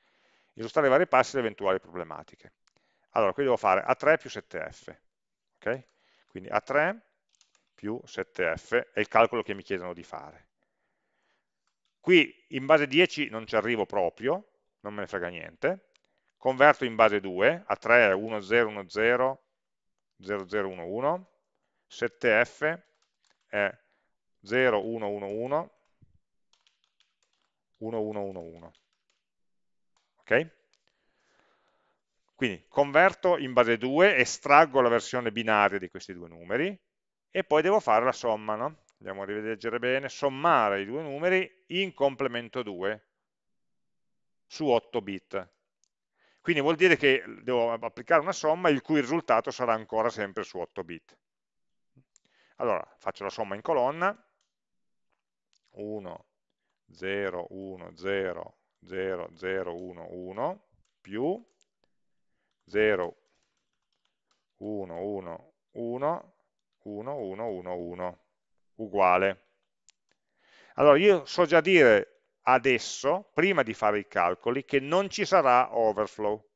Illustrare i vari passi e le eventuali problematiche. Allora, qui devo fare A3 più 7F. Okay? Quindi A3 più 7F è il calcolo che mi chiedono di fare. Qui in base 10 non ci arrivo proprio, non me ne frega niente. Converto in base 2, A3 è 1, 0, 1, 0, 0011, 7F è 0111, 1111. Ok? Quindi converto in base 2, estraggo la versione binaria di questi due numeri e poi devo fare la somma, no? Andiamo a rileggere bene, sommare i due numeri in complemento 2 su 8 bit. Quindi vuol dire che devo applicare una somma il cui risultato sarà ancora sempre su 8 bit. Allora, faccio la somma in colonna, 1, 0, 1, 0, 0, 0, 1, 1, più 0, 1, 1, 1, 1, 1, 1, 1, uguale. Allora io so già dire adesso, prima di fare i calcoli, che non ci sarà overflow,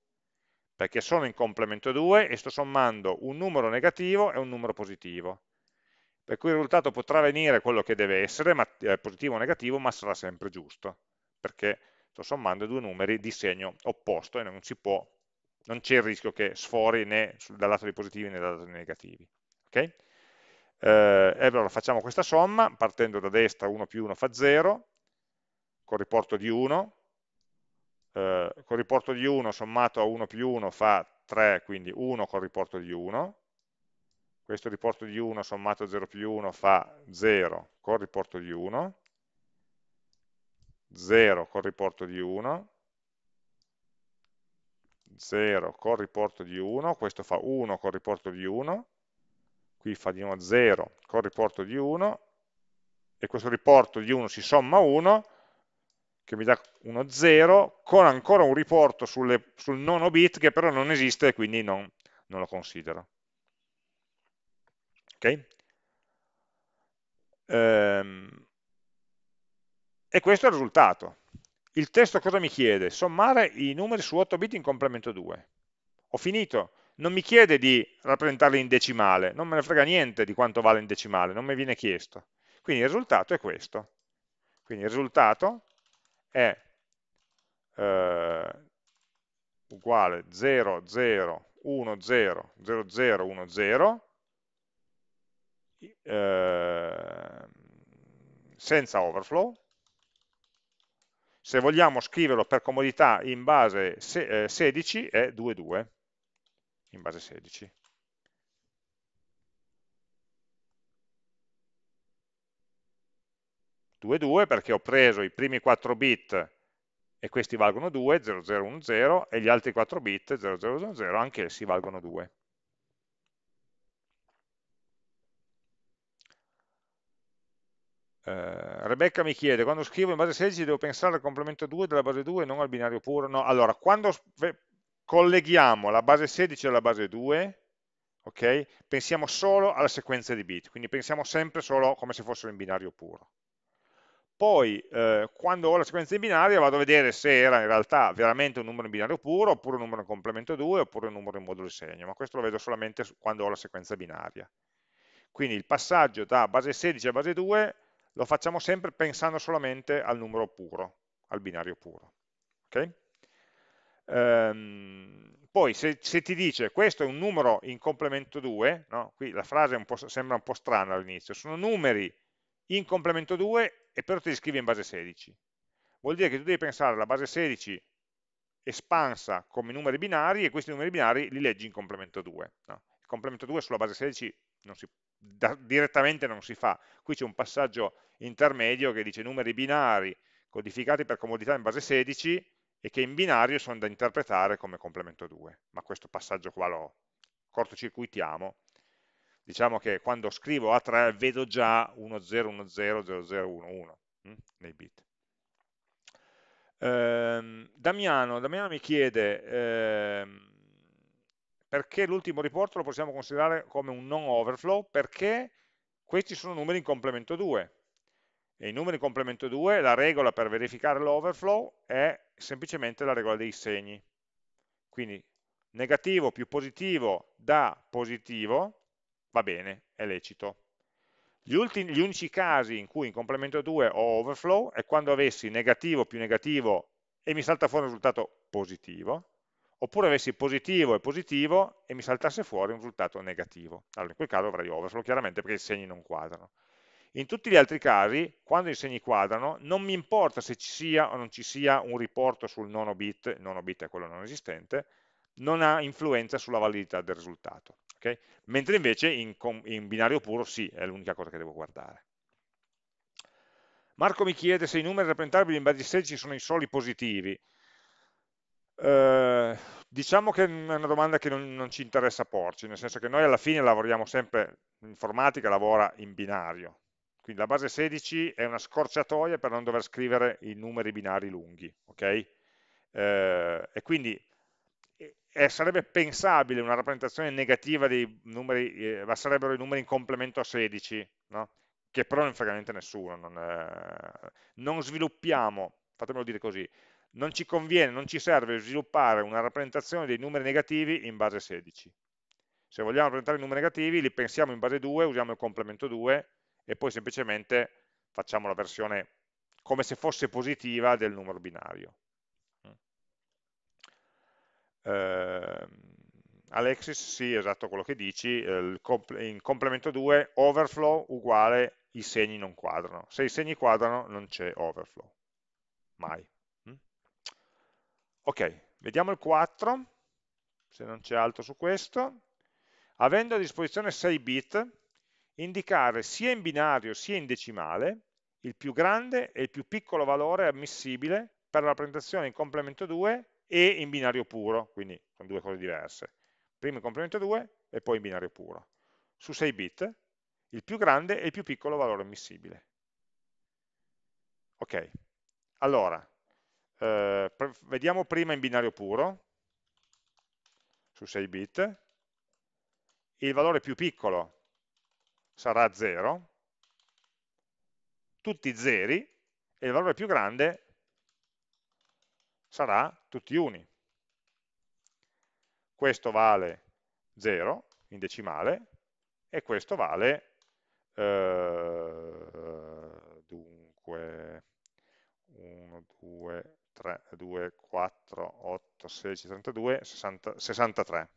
perché sono in complemento 2 e sto sommando un numero negativo e un numero positivo. Per cui il risultato potrà venire quello che deve essere, ma, eh, positivo o negativo, ma sarà sempre giusto, perché sto sommando due numeri di segno opposto e non non c'è il rischio che sfori né dal lato dei positivi né dal lato dei negativi. Okay? Eh, allora facciamo questa somma, partendo da destra 1 più 1 fa 0, con riporto di 1, eh, con riporto di 1 sommato a 1 più 1 fa 3, quindi 1 con riporto di 1, questo riporto di 1 sommato a 0 più 1 fa 0 con riporto di 1, 0 con riporto di 1, 0 con riporto di 1, questo fa 1 con riporto di 1, qui fa di nuovo 0 con riporto di 1, e questo riporto di 1 si somma a 1, che mi dà uno 0, con ancora un riporto sulle, sul nono bit che però non esiste e quindi non, non lo considero. Ok? Ehm, e questo è il risultato. Il testo cosa mi chiede? Sommare i numeri su 8 bit in complemento 2. Ho finito. Non mi chiede di rappresentarli in decimale, non me ne frega niente di quanto vale in decimale, non mi viene chiesto. Quindi il risultato è questo. Quindi il risultato è eh, uguale 0, 0, 1, 0, 0, 0, 1, 0, eh, senza overflow, se vogliamo scriverlo per comodità in base 16 eh, è 2,2 in base 16 2,2 perché ho preso i primi 4 bit e questi valgono 2, 0010 e gli altri 4 bit 0010 anche essi valgono 2 Eh, Rebecca mi chiede, quando scrivo in base 16 devo pensare al complemento 2 della base 2 e non al binario puro? No, allora, quando colleghiamo la base 16 alla base 2, ok, pensiamo solo alla sequenza di bit, quindi pensiamo sempre solo come se fossero in binario puro. Poi, eh, quando ho la sequenza in binario, vado a vedere se era in realtà veramente un numero in binario puro, oppure un numero in complemento 2, oppure un numero in modulo segno, ma questo lo vedo solamente quando ho la sequenza binaria. Quindi il passaggio da base 16 a base 2 lo facciamo sempre pensando solamente al numero puro, al binario puro. Okay? Ehm, poi se, se, ti dice questo è un numero in complemento 2, no? qui la frase un sembra un po' strana all'inizio, sono numeri in complemento 2 e però te li scrivi in base 16. Vuol dire che tu devi pensare alla base 16 espansa come numeri binari e questi numeri binari li leggi in complemento 2. No? Il complemento 2 sulla base 16 non si da, direttamente non si fa. Qui c'è un passaggio intermedio che dice numeri binari codificati per comodità in base 16 e che in binario sono da interpretare come complemento 2. Ma questo passaggio qua lo cortocircuitiamo. Diciamo che quando scrivo A3 vedo già 10100011 hm, nei bit. Ehm, Damiano, Damiano, mi chiede ehm, perché l'ultimo riporto lo possiamo considerare come un non overflow? Perché questi sono numeri in complemento 2. E i numeri in complemento 2, la regola per verificare l'overflow è semplicemente la regola dei segni. Quindi negativo più positivo da positivo, va bene, è lecito. Gli, ultimi, gli unici casi in cui in complemento 2 ho overflow è quando avessi negativo più negativo e mi salta fuori un risultato positivo, oppure avessi positivo e positivo e mi saltasse fuori un risultato negativo. Allora in quel caso avrei overflow chiaramente perché i segni non quadrano. In tutti gli altri casi, quando i segni quadrano, non mi importa se ci sia o non ci sia un riporto sul nono bit, il nono bit è quello non esistente, non ha influenza sulla validità del risultato. Okay? Mentre invece in, in binario puro sì, è l'unica cosa che devo guardare. Marco mi chiede se i numeri rappresentabili in base 16 sono i soli positivi. Eh, diciamo che è una domanda che non, non, ci interessa porci, nel senso che noi alla fine lavoriamo sempre, l'informatica lavora in binario, quindi la base 16 è una scorciatoia per non dover scrivere i numeri binari lunghi, ok? Eh, e quindi e sarebbe pensabile una rappresentazione negativa dei numeri, eh, sarebbero i numeri in complemento a 16, no? che però non frega niente nessuno, non, eh, non sviluppiamo, fatemelo dire così, non ci conviene, non ci serve sviluppare una rappresentazione dei numeri negativi in base 16. Se vogliamo rappresentare i numeri negativi, li pensiamo in base 2, usiamo il complemento 2 e poi semplicemente facciamo la versione come se fosse positiva del numero binario. Eh, Alexis, sì, esatto quello che dici, eh, in complemento 2 overflow uguale i segni non quadrano. Se i segni quadrano non c'è overflow, mai. Mm? Ok, vediamo il 4, se non c'è altro su questo. Avendo a disposizione 6 bit, indicare sia in binario sia in decimale il più grande e il più piccolo valore ammissibile per la rappresentazione in complemento 2 e in binario puro, quindi sono due cose diverse. Prima in complemento 2 e poi in binario puro. Su 6 bit il più grande e il più piccolo valore ammissibile. Ok, allora, eh, vediamo prima in binario puro, su 6 bit, il valore più piccolo sarà 0, tutti zeri, e il valore più grande sarà tutti uni. Questo vale 0 in decimale e questo vale eh, dunque 1, 2, 3, 2, 4, 8, 16, 32, 60, 63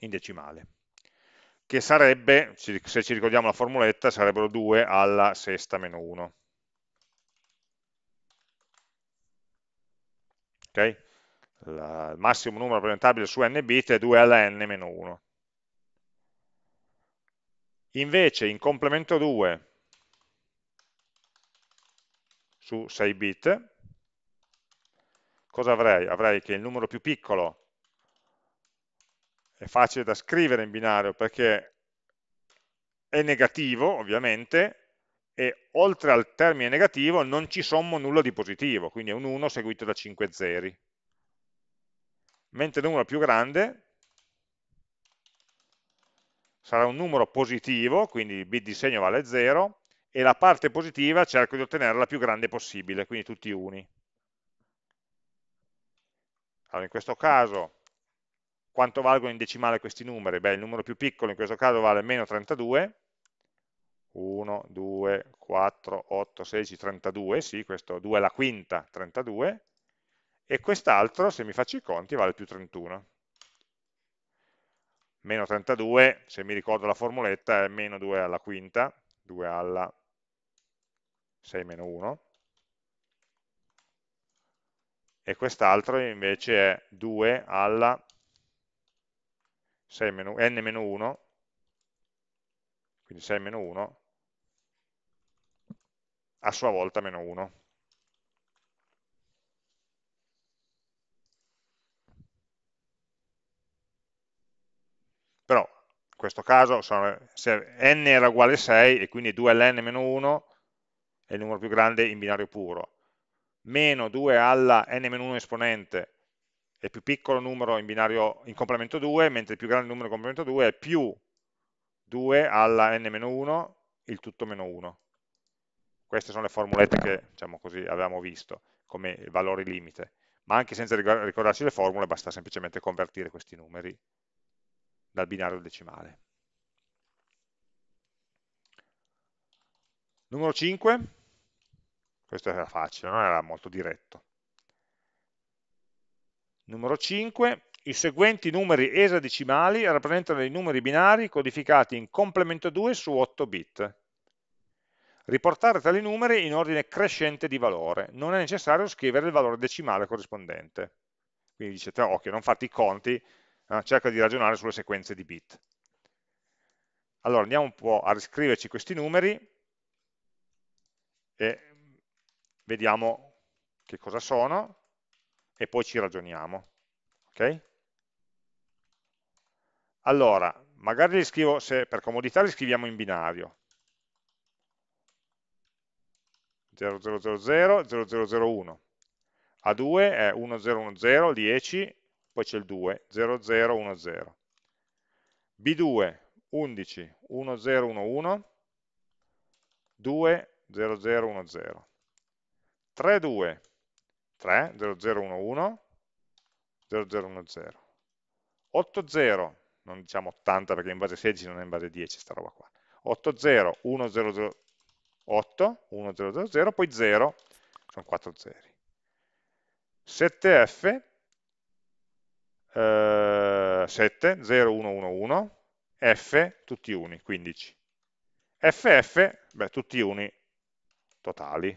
in decimale. Che sarebbe, se ci ricordiamo la formuletta, sarebbero 2 alla sesta meno 1 okay? La, il massimo numero rappresentabile su n bit è 2 alla n meno 1 Invece in complemento 2 su 6 bit, cosa avrei? Avrei che il numero più piccolo è facile da scrivere in binario perché è negativo, ovviamente, e oltre al termine negativo non ci sommo nulla di positivo, quindi è un 1 seguito da 5 zeri. Mentre il numero più grande sarà un numero positivo, quindi il bit di segno vale 0, e la parte positiva cerco di ottenerla la più grande possibile, quindi tutti uni. Allora, in questo caso, quanto valgono in decimale questi numeri? Beh, il numero più piccolo in questo caso vale meno 32, 1, 2, 4, 8, 16, 32, sì, questo 2 alla quinta, 32, e quest'altro, se mi faccio i conti, vale più 31 meno 32, se mi ricordo la formuletta, è meno 2 alla quinta, 2 alla 6 meno 1, e quest'altro invece è 2 alla 6 meno, n meno 1, quindi 6 meno 1, a sua volta meno 1. però in questo caso se n era uguale a 6 e quindi 2 alla n meno 1 è il numero più grande in binario puro, meno 2 alla n-1 esponente è il più piccolo numero in binario in complemento 2, mentre il più grande numero in complemento 2 è più 2 alla n-1, il tutto meno 1. Queste sono le formulette che diciamo così, avevamo visto come valori limite, ma anche senza ricordarci le formule basta semplicemente convertire questi numeri dal binario decimale. Numero 5, questo era facile, non era molto diretto. Numero 5, i seguenti numeri esadecimali rappresentano i numeri binari codificati in complemento 2 su 8 bit. Riportare tali numeri in ordine crescente di valore, non è necessario scrivere il valore decimale corrispondente. Quindi dice, ok, non fate i conti, eh, cerca di ragionare sulle sequenze di bit. Allora andiamo un po' a riscriverci questi numeri e vediamo che cosa sono e poi ci ragioniamo. Okay? Allora, magari li scrivo, se per comodità li scriviamo in binario. 0000, 0001. A2 è 1, 0, 1, 0, 10, poi c'è il 2, 0, 0, 1, 0. B2, 11, 1, 0, 1, 1, 2, 0, 0, 1, 0. 3, 2, 3, 0, 0, 1, 1, 0, 0, 1, 0. 8, 0, non diciamo 80 perché in base 16 non è in base 10 sta roba qua. 8, 0, 1, 0, 0, 8, 1, 0, 0, 0, poi 0, sono 4 zeri. 7F, eh, 7, 0, 1, 1, 1, F, tutti uni, 15. FF, beh, tutti uni totali.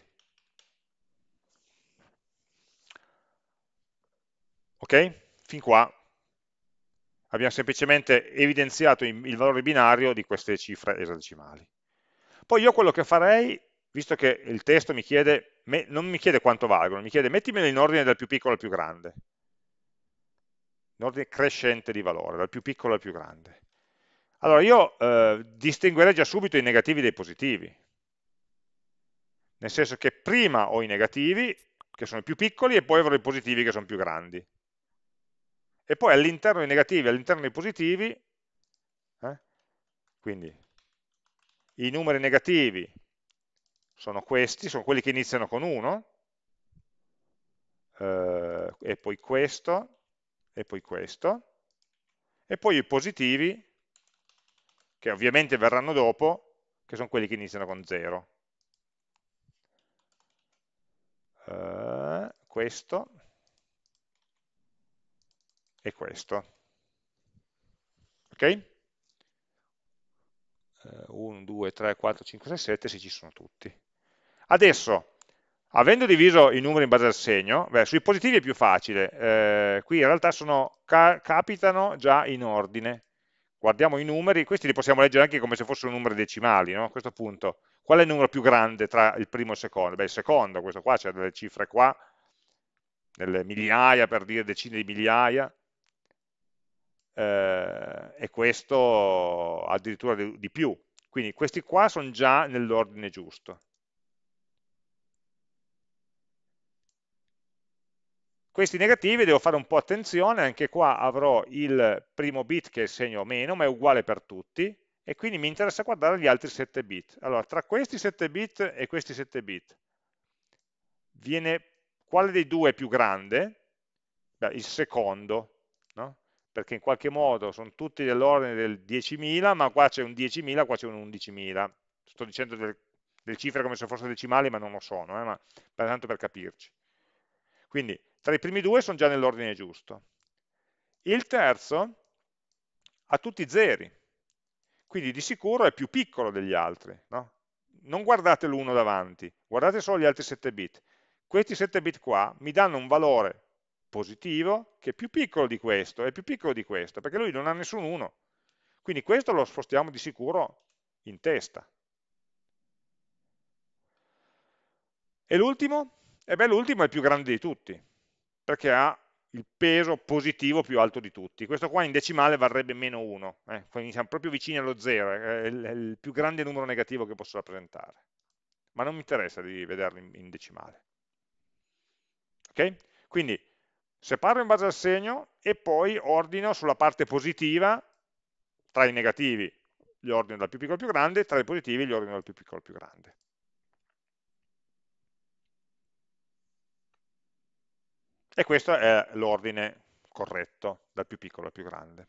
Ok? Fin qua abbiamo semplicemente evidenziato il valore binario di queste cifre esadecimali. Poi io quello che farei, visto che il testo mi chiede, non mi chiede quanto valgono, mi chiede mettimelo in ordine dal più piccolo al più grande, in ordine crescente di valore, dal più piccolo al più grande. Allora io eh, distinguerei già subito i negativi dai positivi, nel senso che prima ho i negativi, che sono più piccoli, e poi avrò i positivi che sono più grandi. E poi all'interno dei negativi, all'interno dei positivi, eh, quindi i numeri negativi sono questi, sono quelli che iniziano con 1, eh, e poi questo, e poi questo, e poi i positivi che ovviamente verranno dopo, che sono quelli che iniziano con 0. Uh, eh, questo e questo. Ok? 1, 2, 3, 4, 5, 6, 7, se ci sono tutti. Adesso, avendo diviso i numeri in base al segno, beh, sui positivi è più facile, eh, qui in realtà sono, ca capitano già in ordine, guardiamo i numeri, questi li possiamo leggere anche come se fossero numeri decimali, no? a questo punto, qual è il numero più grande tra il primo e il secondo? Beh, il secondo, questo qua, c'è delle cifre qua, delle migliaia, per dire decine di migliaia, eh, e questo addirittura di, di più. Quindi questi qua sono già nell'ordine giusto. Questi negativi devo fare un po' attenzione, anche qua avrò il primo bit che è il segno meno, ma è uguale per tutti, e quindi mi interessa guardare gli altri 7 bit. Allora, tra questi 7 bit e questi 7 bit, viene, quale dei due è più grande? Beh, il secondo? Perché in qualche modo sono tutti dell'ordine del 10.000, ma qua c'è un 10.000, qua c'è un 11.000. Sto dicendo delle, delle, cifre come se fossero decimali, ma non lo sono, eh, ma tanto per capirci. Quindi tra i primi due sono già nell'ordine giusto. Il terzo ha tutti zeri, quindi di sicuro è più piccolo degli altri. No? Non guardate l'uno davanti, guardate solo gli altri 7 bit. Questi 7 bit qua mi danno un valore positivo che è più piccolo di questo, è più piccolo di questo, perché lui non ha nessun 1. Quindi questo lo spostiamo di sicuro in testa. E l'ultimo? E beh, l'ultimo è il più grande di tutti, perché ha il peso positivo più alto di tutti. Questo qua in decimale varrebbe meno 1, eh? quindi siamo proprio vicini allo 0, è il, più grande numero negativo che posso rappresentare. Ma non mi interessa di vederlo in decimale. Ok? Quindi separo in base al segno e poi ordino sulla parte positiva, tra i negativi li ordino dal più piccolo al più grande, tra i positivi li ordino dal più piccolo al più grande. E questo è l'ordine corretto, dal più piccolo al più grande.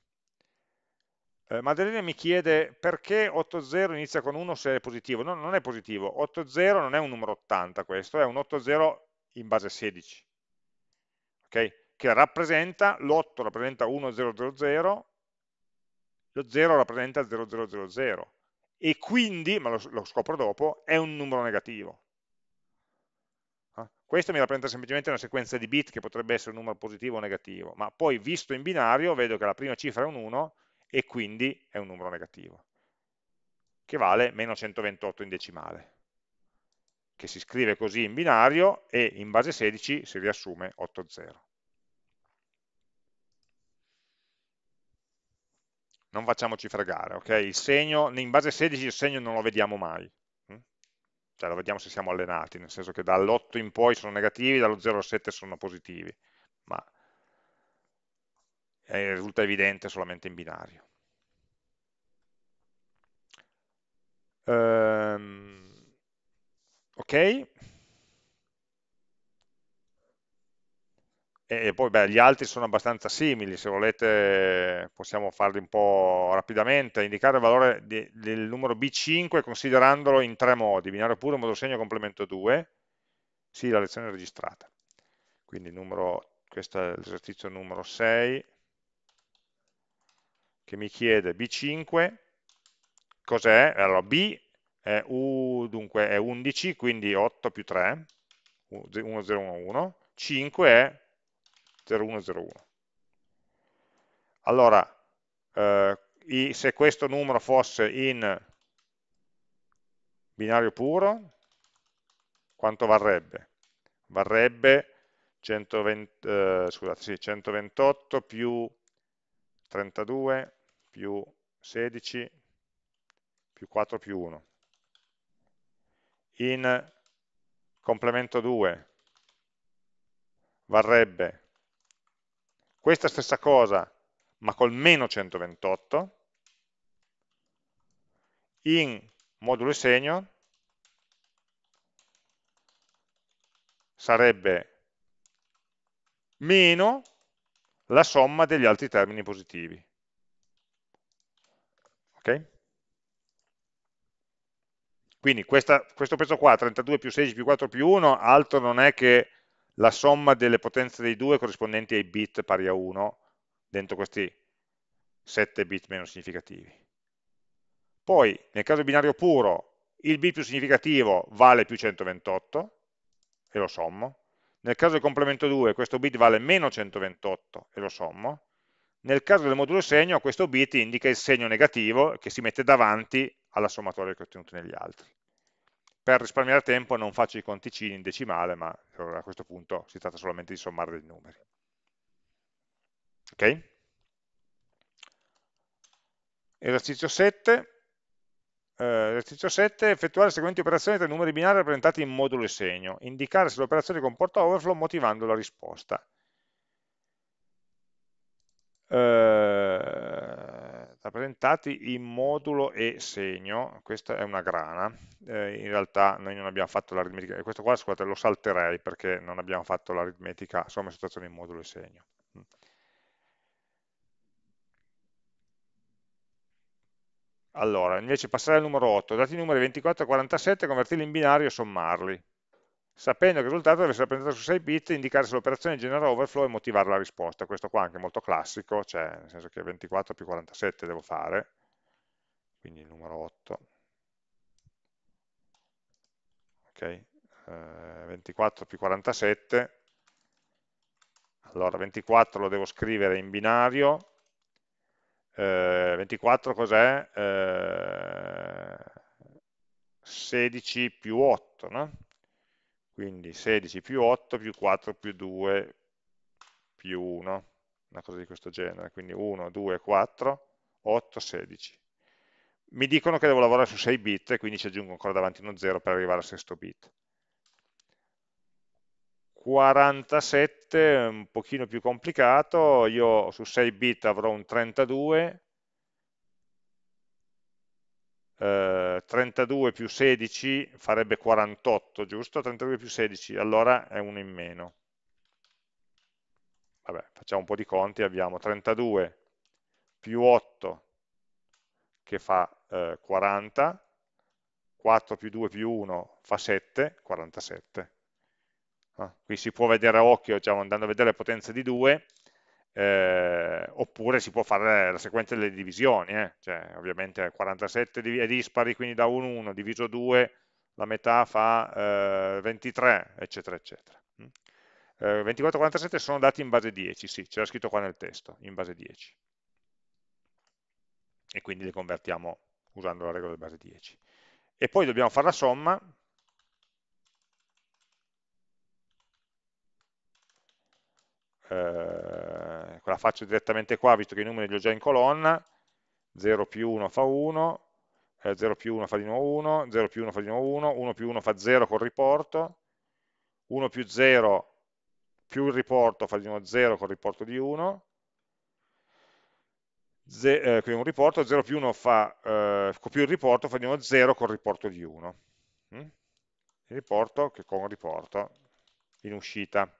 Eh, Maddalena mi chiede perché 8,0 inizia con 1 se è positivo. No, non è positivo. 8,0 non è un numero 80 questo, è un 8,0 in base 16 okay? Che rappresenta, l'8 rappresenta 1000, lo 0 rappresenta 0000 e quindi, ma lo, lo scopro dopo, è un numero negativo. Ah, questo mi rappresenta semplicemente una sequenza di bit che potrebbe essere un numero positivo o negativo, ma poi visto in binario vedo che la prima cifra è un 1 e quindi è un numero negativo, che vale meno 128 in decimale, che si scrive così in binario e in base 16 si riassume 8,0. Non facciamoci fregare, ok? Il segno, in base 16 il segno non lo vediamo mai. Mm? cioè lo vediamo se siamo allenati, nel senso che dall'8 in poi sono negativi, dallo 0 al 7 sono positivi, ma eh, risulta evidente solamente in binario. Um, ok, e poi beh, gli altri sono abbastanza simili, se volete possiamo farli un po' rapidamente, indicare il valore di, del numero B5 considerandolo in tre modi, binario puro, modulo segno, complemento 2, sì, la lezione è registrata, quindi numero, questo è l'esercizio numero 6, che mi chiede B5, cos'è? Allora B è, U, dunque è 11, quindi 8 più 3, 1, 0, 1, 1, 5 è 0101. Allora, eh, se questo numero fosse in binario puro, quanto varrebbe? Varrebbe 120, eh, scusate, sì, 128 più 32 più 16 più 4 più 1. In complemento 2 varrebbe questa stessa cosa, ma col meno 128, in modulo segno sarebbe meno la somma degli altri termini positivi. Ok? Quindi questa, questo pezzo qua, 32 più 16 più 4 più 1, altro non è che la somma delle potenze dei due corrispondenti ai bit pari a 1 dentro questi 7 bit meno significativi. Poi, nel caso binario puro, il bit più significativo vale più 128, e lo sommo. Nel caso del complemento 2, questo bit vale meno 128, e lo sommo. Nel caso del modulo segno, questo bit indica il segno negativo che si mette davanti alla sommatoria contenuta negli altri per risparmiare tempo non faccio i conticini in decimale, ma a questo punto si tratta solamente di sommare dei numeri. Ok? Esercizio 7. Eh, esercizio 7, effettuare le seguenti operazioni tra i numeri binari rappresentati in modulo e segno. Indicare se l'operazione comporta overflow motivando la risposta. Eh, rappresentati in modulo e segno, questa è una grana, eh, in realtà noi non abbiamo fatto l'aritmetica, questo qua scusate lo salterei perché non abbiamo fatto l'aritmetica somma e sottrazione in modulo e segno. Allora, invece passare al numero 8, dati i numeri 24 e 47, convertirli in binario e sommarli sapendo che il risultato deve essere rappresentato su 6 bit, indicare se l'operazione genera overflow e motivare la risposta. Questo qua è anche molto classico, cioè nel senso che 24 più 47 devo fare, quindi il numero 8. Ok, eh, 24 più 47, allora 24 lo devo scrivere in binario, eh, 24 cos'è? Eh, 16 più 8, no? Quindi 16 più 8 più 4 più 2 più 1, una cosa di questo genere, quindi 1, 2, 4, 8, 16. Mi dicono che devo lavorare su 6 bit, quindi ci aggiungo ancora davanti uno 0 per arrivare al sesto bit. 47 è un pochino più complicato, io su 6 bit avrò un 32, 32 eh, più 16 farebbe 48, giusto? 32 più 16, allora è 1 in meno. Vabbè, facciamo un po' di conti, abbiamo 32 più 8 che fa eh, 40, 4 più 2 più 1 fa 7, 47. Ah, qui si può vedere a occhio, diciamo, andando a vedere le potenze di 2, eh, oppure si può fare la sequenza delle divisioni, eh? cioè, ovviamente 47 è dispari, quindi da 1 1 diviso 2 la metà fa eh, 23, eccetera, eccetera. Mm? Eh, 24 47 sono dati in base 10, sì, c'era scritto qua nel testo, in base 10. E quindi li convertiamo usando la regola di base 10. E poi dobbiamo fare la somma, eh, la faccio direttamente qua, visto che i numeri li ho già in colonna, 0 più 1 fa 1, eh, 0 più 1 fa di nuovo 1, 0 più 1 fa di nuovo 1, 1 più 1 fa 0 col riporto, 1 più 0 più il riporto fa di nuovo 0 col riporto di 1, ze, eh, quindi un riporto, 0 più 1 fa, eh, più il riporto fa di nuovo 0 col riporto di 1. Mm? Il riporto che con riporto in uscita.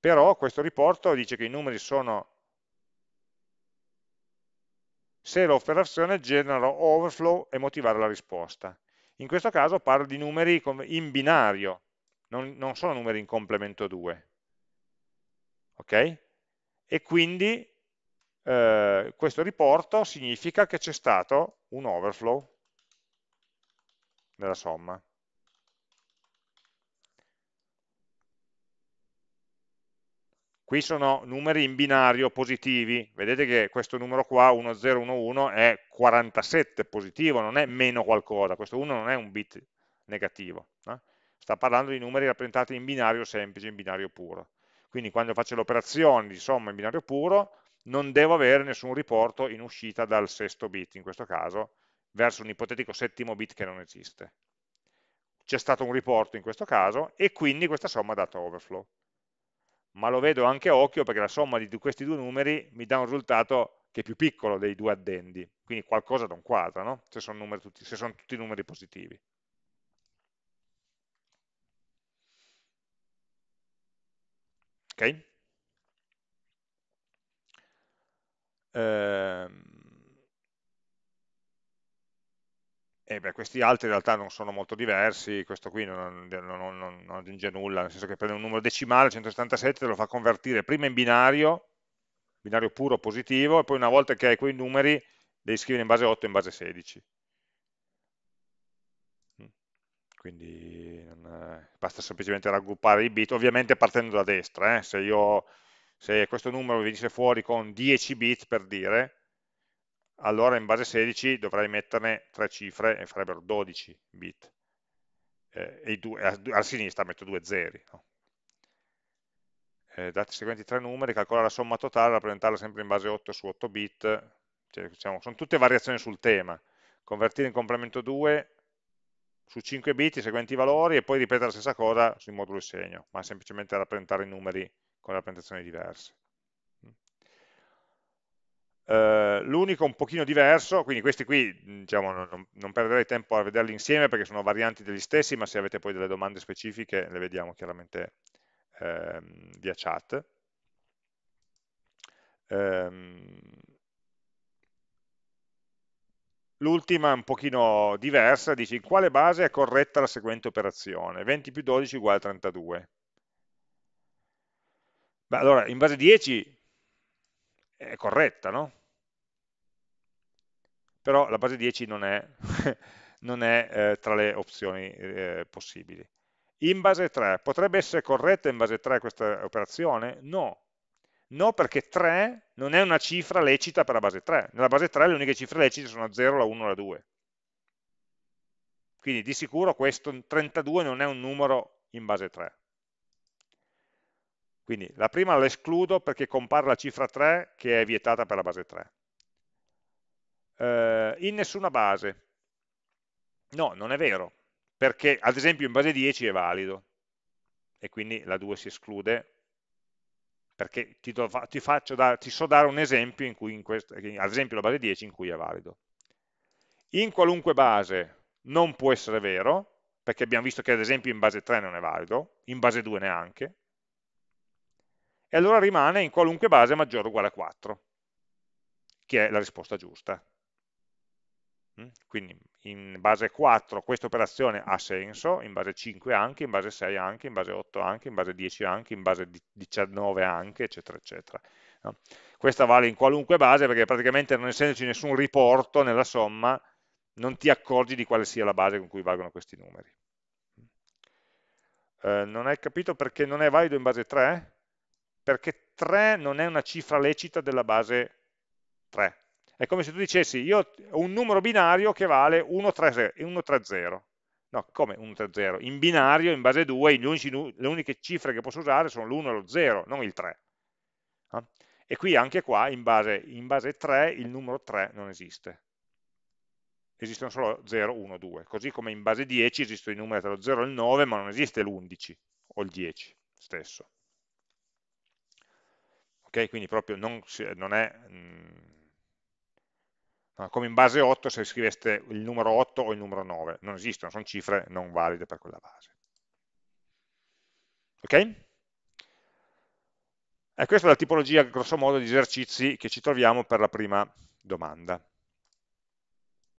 Però questo riporto dice che i numeri sono se l'operazione genera overflow e motivare la risposta. In questo caso parla di numeri in binario, non, non sono numeri in complemento 2. Ok? E quindi eh, questo riporto significa che c'è stato un overflow nella somma. Qui sono numeri in binario positivi, vedete che questo numero qua, 1011, è 47 positivo, non è meno qualcosa, questo 1 non è un bit negativo, no? sta parlando di numeri rappresentati in binario semplice, in binario puro. Quindi quando faccio l'operazione di somma in binario puro, non devo avere nessun riporto in uscita dal sesto bit, in questo caso, verso un ipotetico settimo bit che non esiste. C'è stato un riporto in questo caso e quindi questa somma ha dato overflow ma lo vedo anche a occhio perché la somma di questi due numeri mi dà un risultato che è più piccolo dei due addendi, quindi qualcosa non quadra, no? se, sono tutti, se sono tutti numeri positivi. Ok? Ehm, E beh, questi altri in realtà non sono molto diversi, questo qui non, non, non, non, aggiunge nulla, nel senso che prende un numero decimale, 177, lo fa convertire prima in binario, binario puro positivo, e poi una volta che hai quei numeri devi scrivere in base 8 e in base 16. Mm. Quindi eh, basta semplicemente raggruppare i bit, ovviamente partendo da destra, eh. se, io, se questo numero venisse fuori con 10 bit per dire, allora in base 16 dovrei metterne tre cifre e farebbero 12 bit. Eh, e due, a, a, sinistra metto due zeri. No? Eh, dati i seguenti tre numeri, calcolare la somma totale, rappresentarla sempre in base 8 su 8 bit, cioè, diciamo, sono tutte variazioni sul tema. Convertire in complemento 2 su 5 bit i seguenti valori e poi ripetere la stessa cosa sui moduli segno, ma semplicemente rappresentare i numeri con rappresentazioni diverse. Uh, l'unico un pochino diverso, quindi questi qui diciamo, non, non, perderei tempo a vederli insieme perché sono varianti degli stessi, ma se avete poi delle domande specifiche le vediamo chiaramente ehm, via chat. Um, L'ultima è un pochino diversa, dice in quale base è corretta la seguente operazione? 20 più 12 uguale 32. Beh, allora, in base 10 è corretta, no? Però la base 10 non è, non è eh, tra le opzioni eh, possibili. In base 3, potrebbe essere corretta in base 3 questa operazione? No. No perché 3 non è una cifra lecita per la base 3. Nella base 3 le uniche cifre lecite sono la 0, la 1 e la 2. Quindi di sicuro questo 32 non è un numero in base 3. Quindi la prima la escludo perché compare la cifra 3 che è vietata per la base 3. Eh, in nessuna base. No, non è vero, perché ad esempio in base 10 è valido e quindi la 2 si esclude perché ti, do, ti, da, ti so dare un esempio in cui in questo, ad esempio la base 10 in cui è valido. In qualunque base non può essere vero, perché abbiamo visto che ad esempio in base 3 non è valido, in base 2 neanche, e allora rimane in qualunque base maggiore o uguale a 4, che è la risposta giusta. Mm? Quindi in base 4 questa operazione ha senso, in base 5 anche, in base 6 anche, in base 8 anche, in base 10 anche, in base 19 anche, eccetera, eccetera. Questa vale in qualunque base perché praticamente non essendoci nessun riporto nella somma, non ti accorgi di quale sia la base con cui valgono questi numeri. Eh, non hai capito perché non è valido in base 3? perché 3 non è una cifra lecita della base 3. È come se tu dicessi, io ho un numero binario che vale 130. No, come 130? In binario, in base 2, unici, le uniche cifre che posso usare sono l'1 e lo 0, non il 3. Ah? E qui anche qua, in base, in base 3, il numero 3 non esiste. esistono solo 0, 1, 2, così come in base 10 esistono i numeri tra lo 0 e il 9, ma non esiste l'11 o il 10 stesso. Ok, quindi proprio non, non è... Mm, come in base 8 se scriveste il numero 8 o il numero 9, non esistono, sono cifre non valide per quella base. Ok? E questa è la tipologia, grosso modo, di esercizi che ci troviamo per la prima domanda.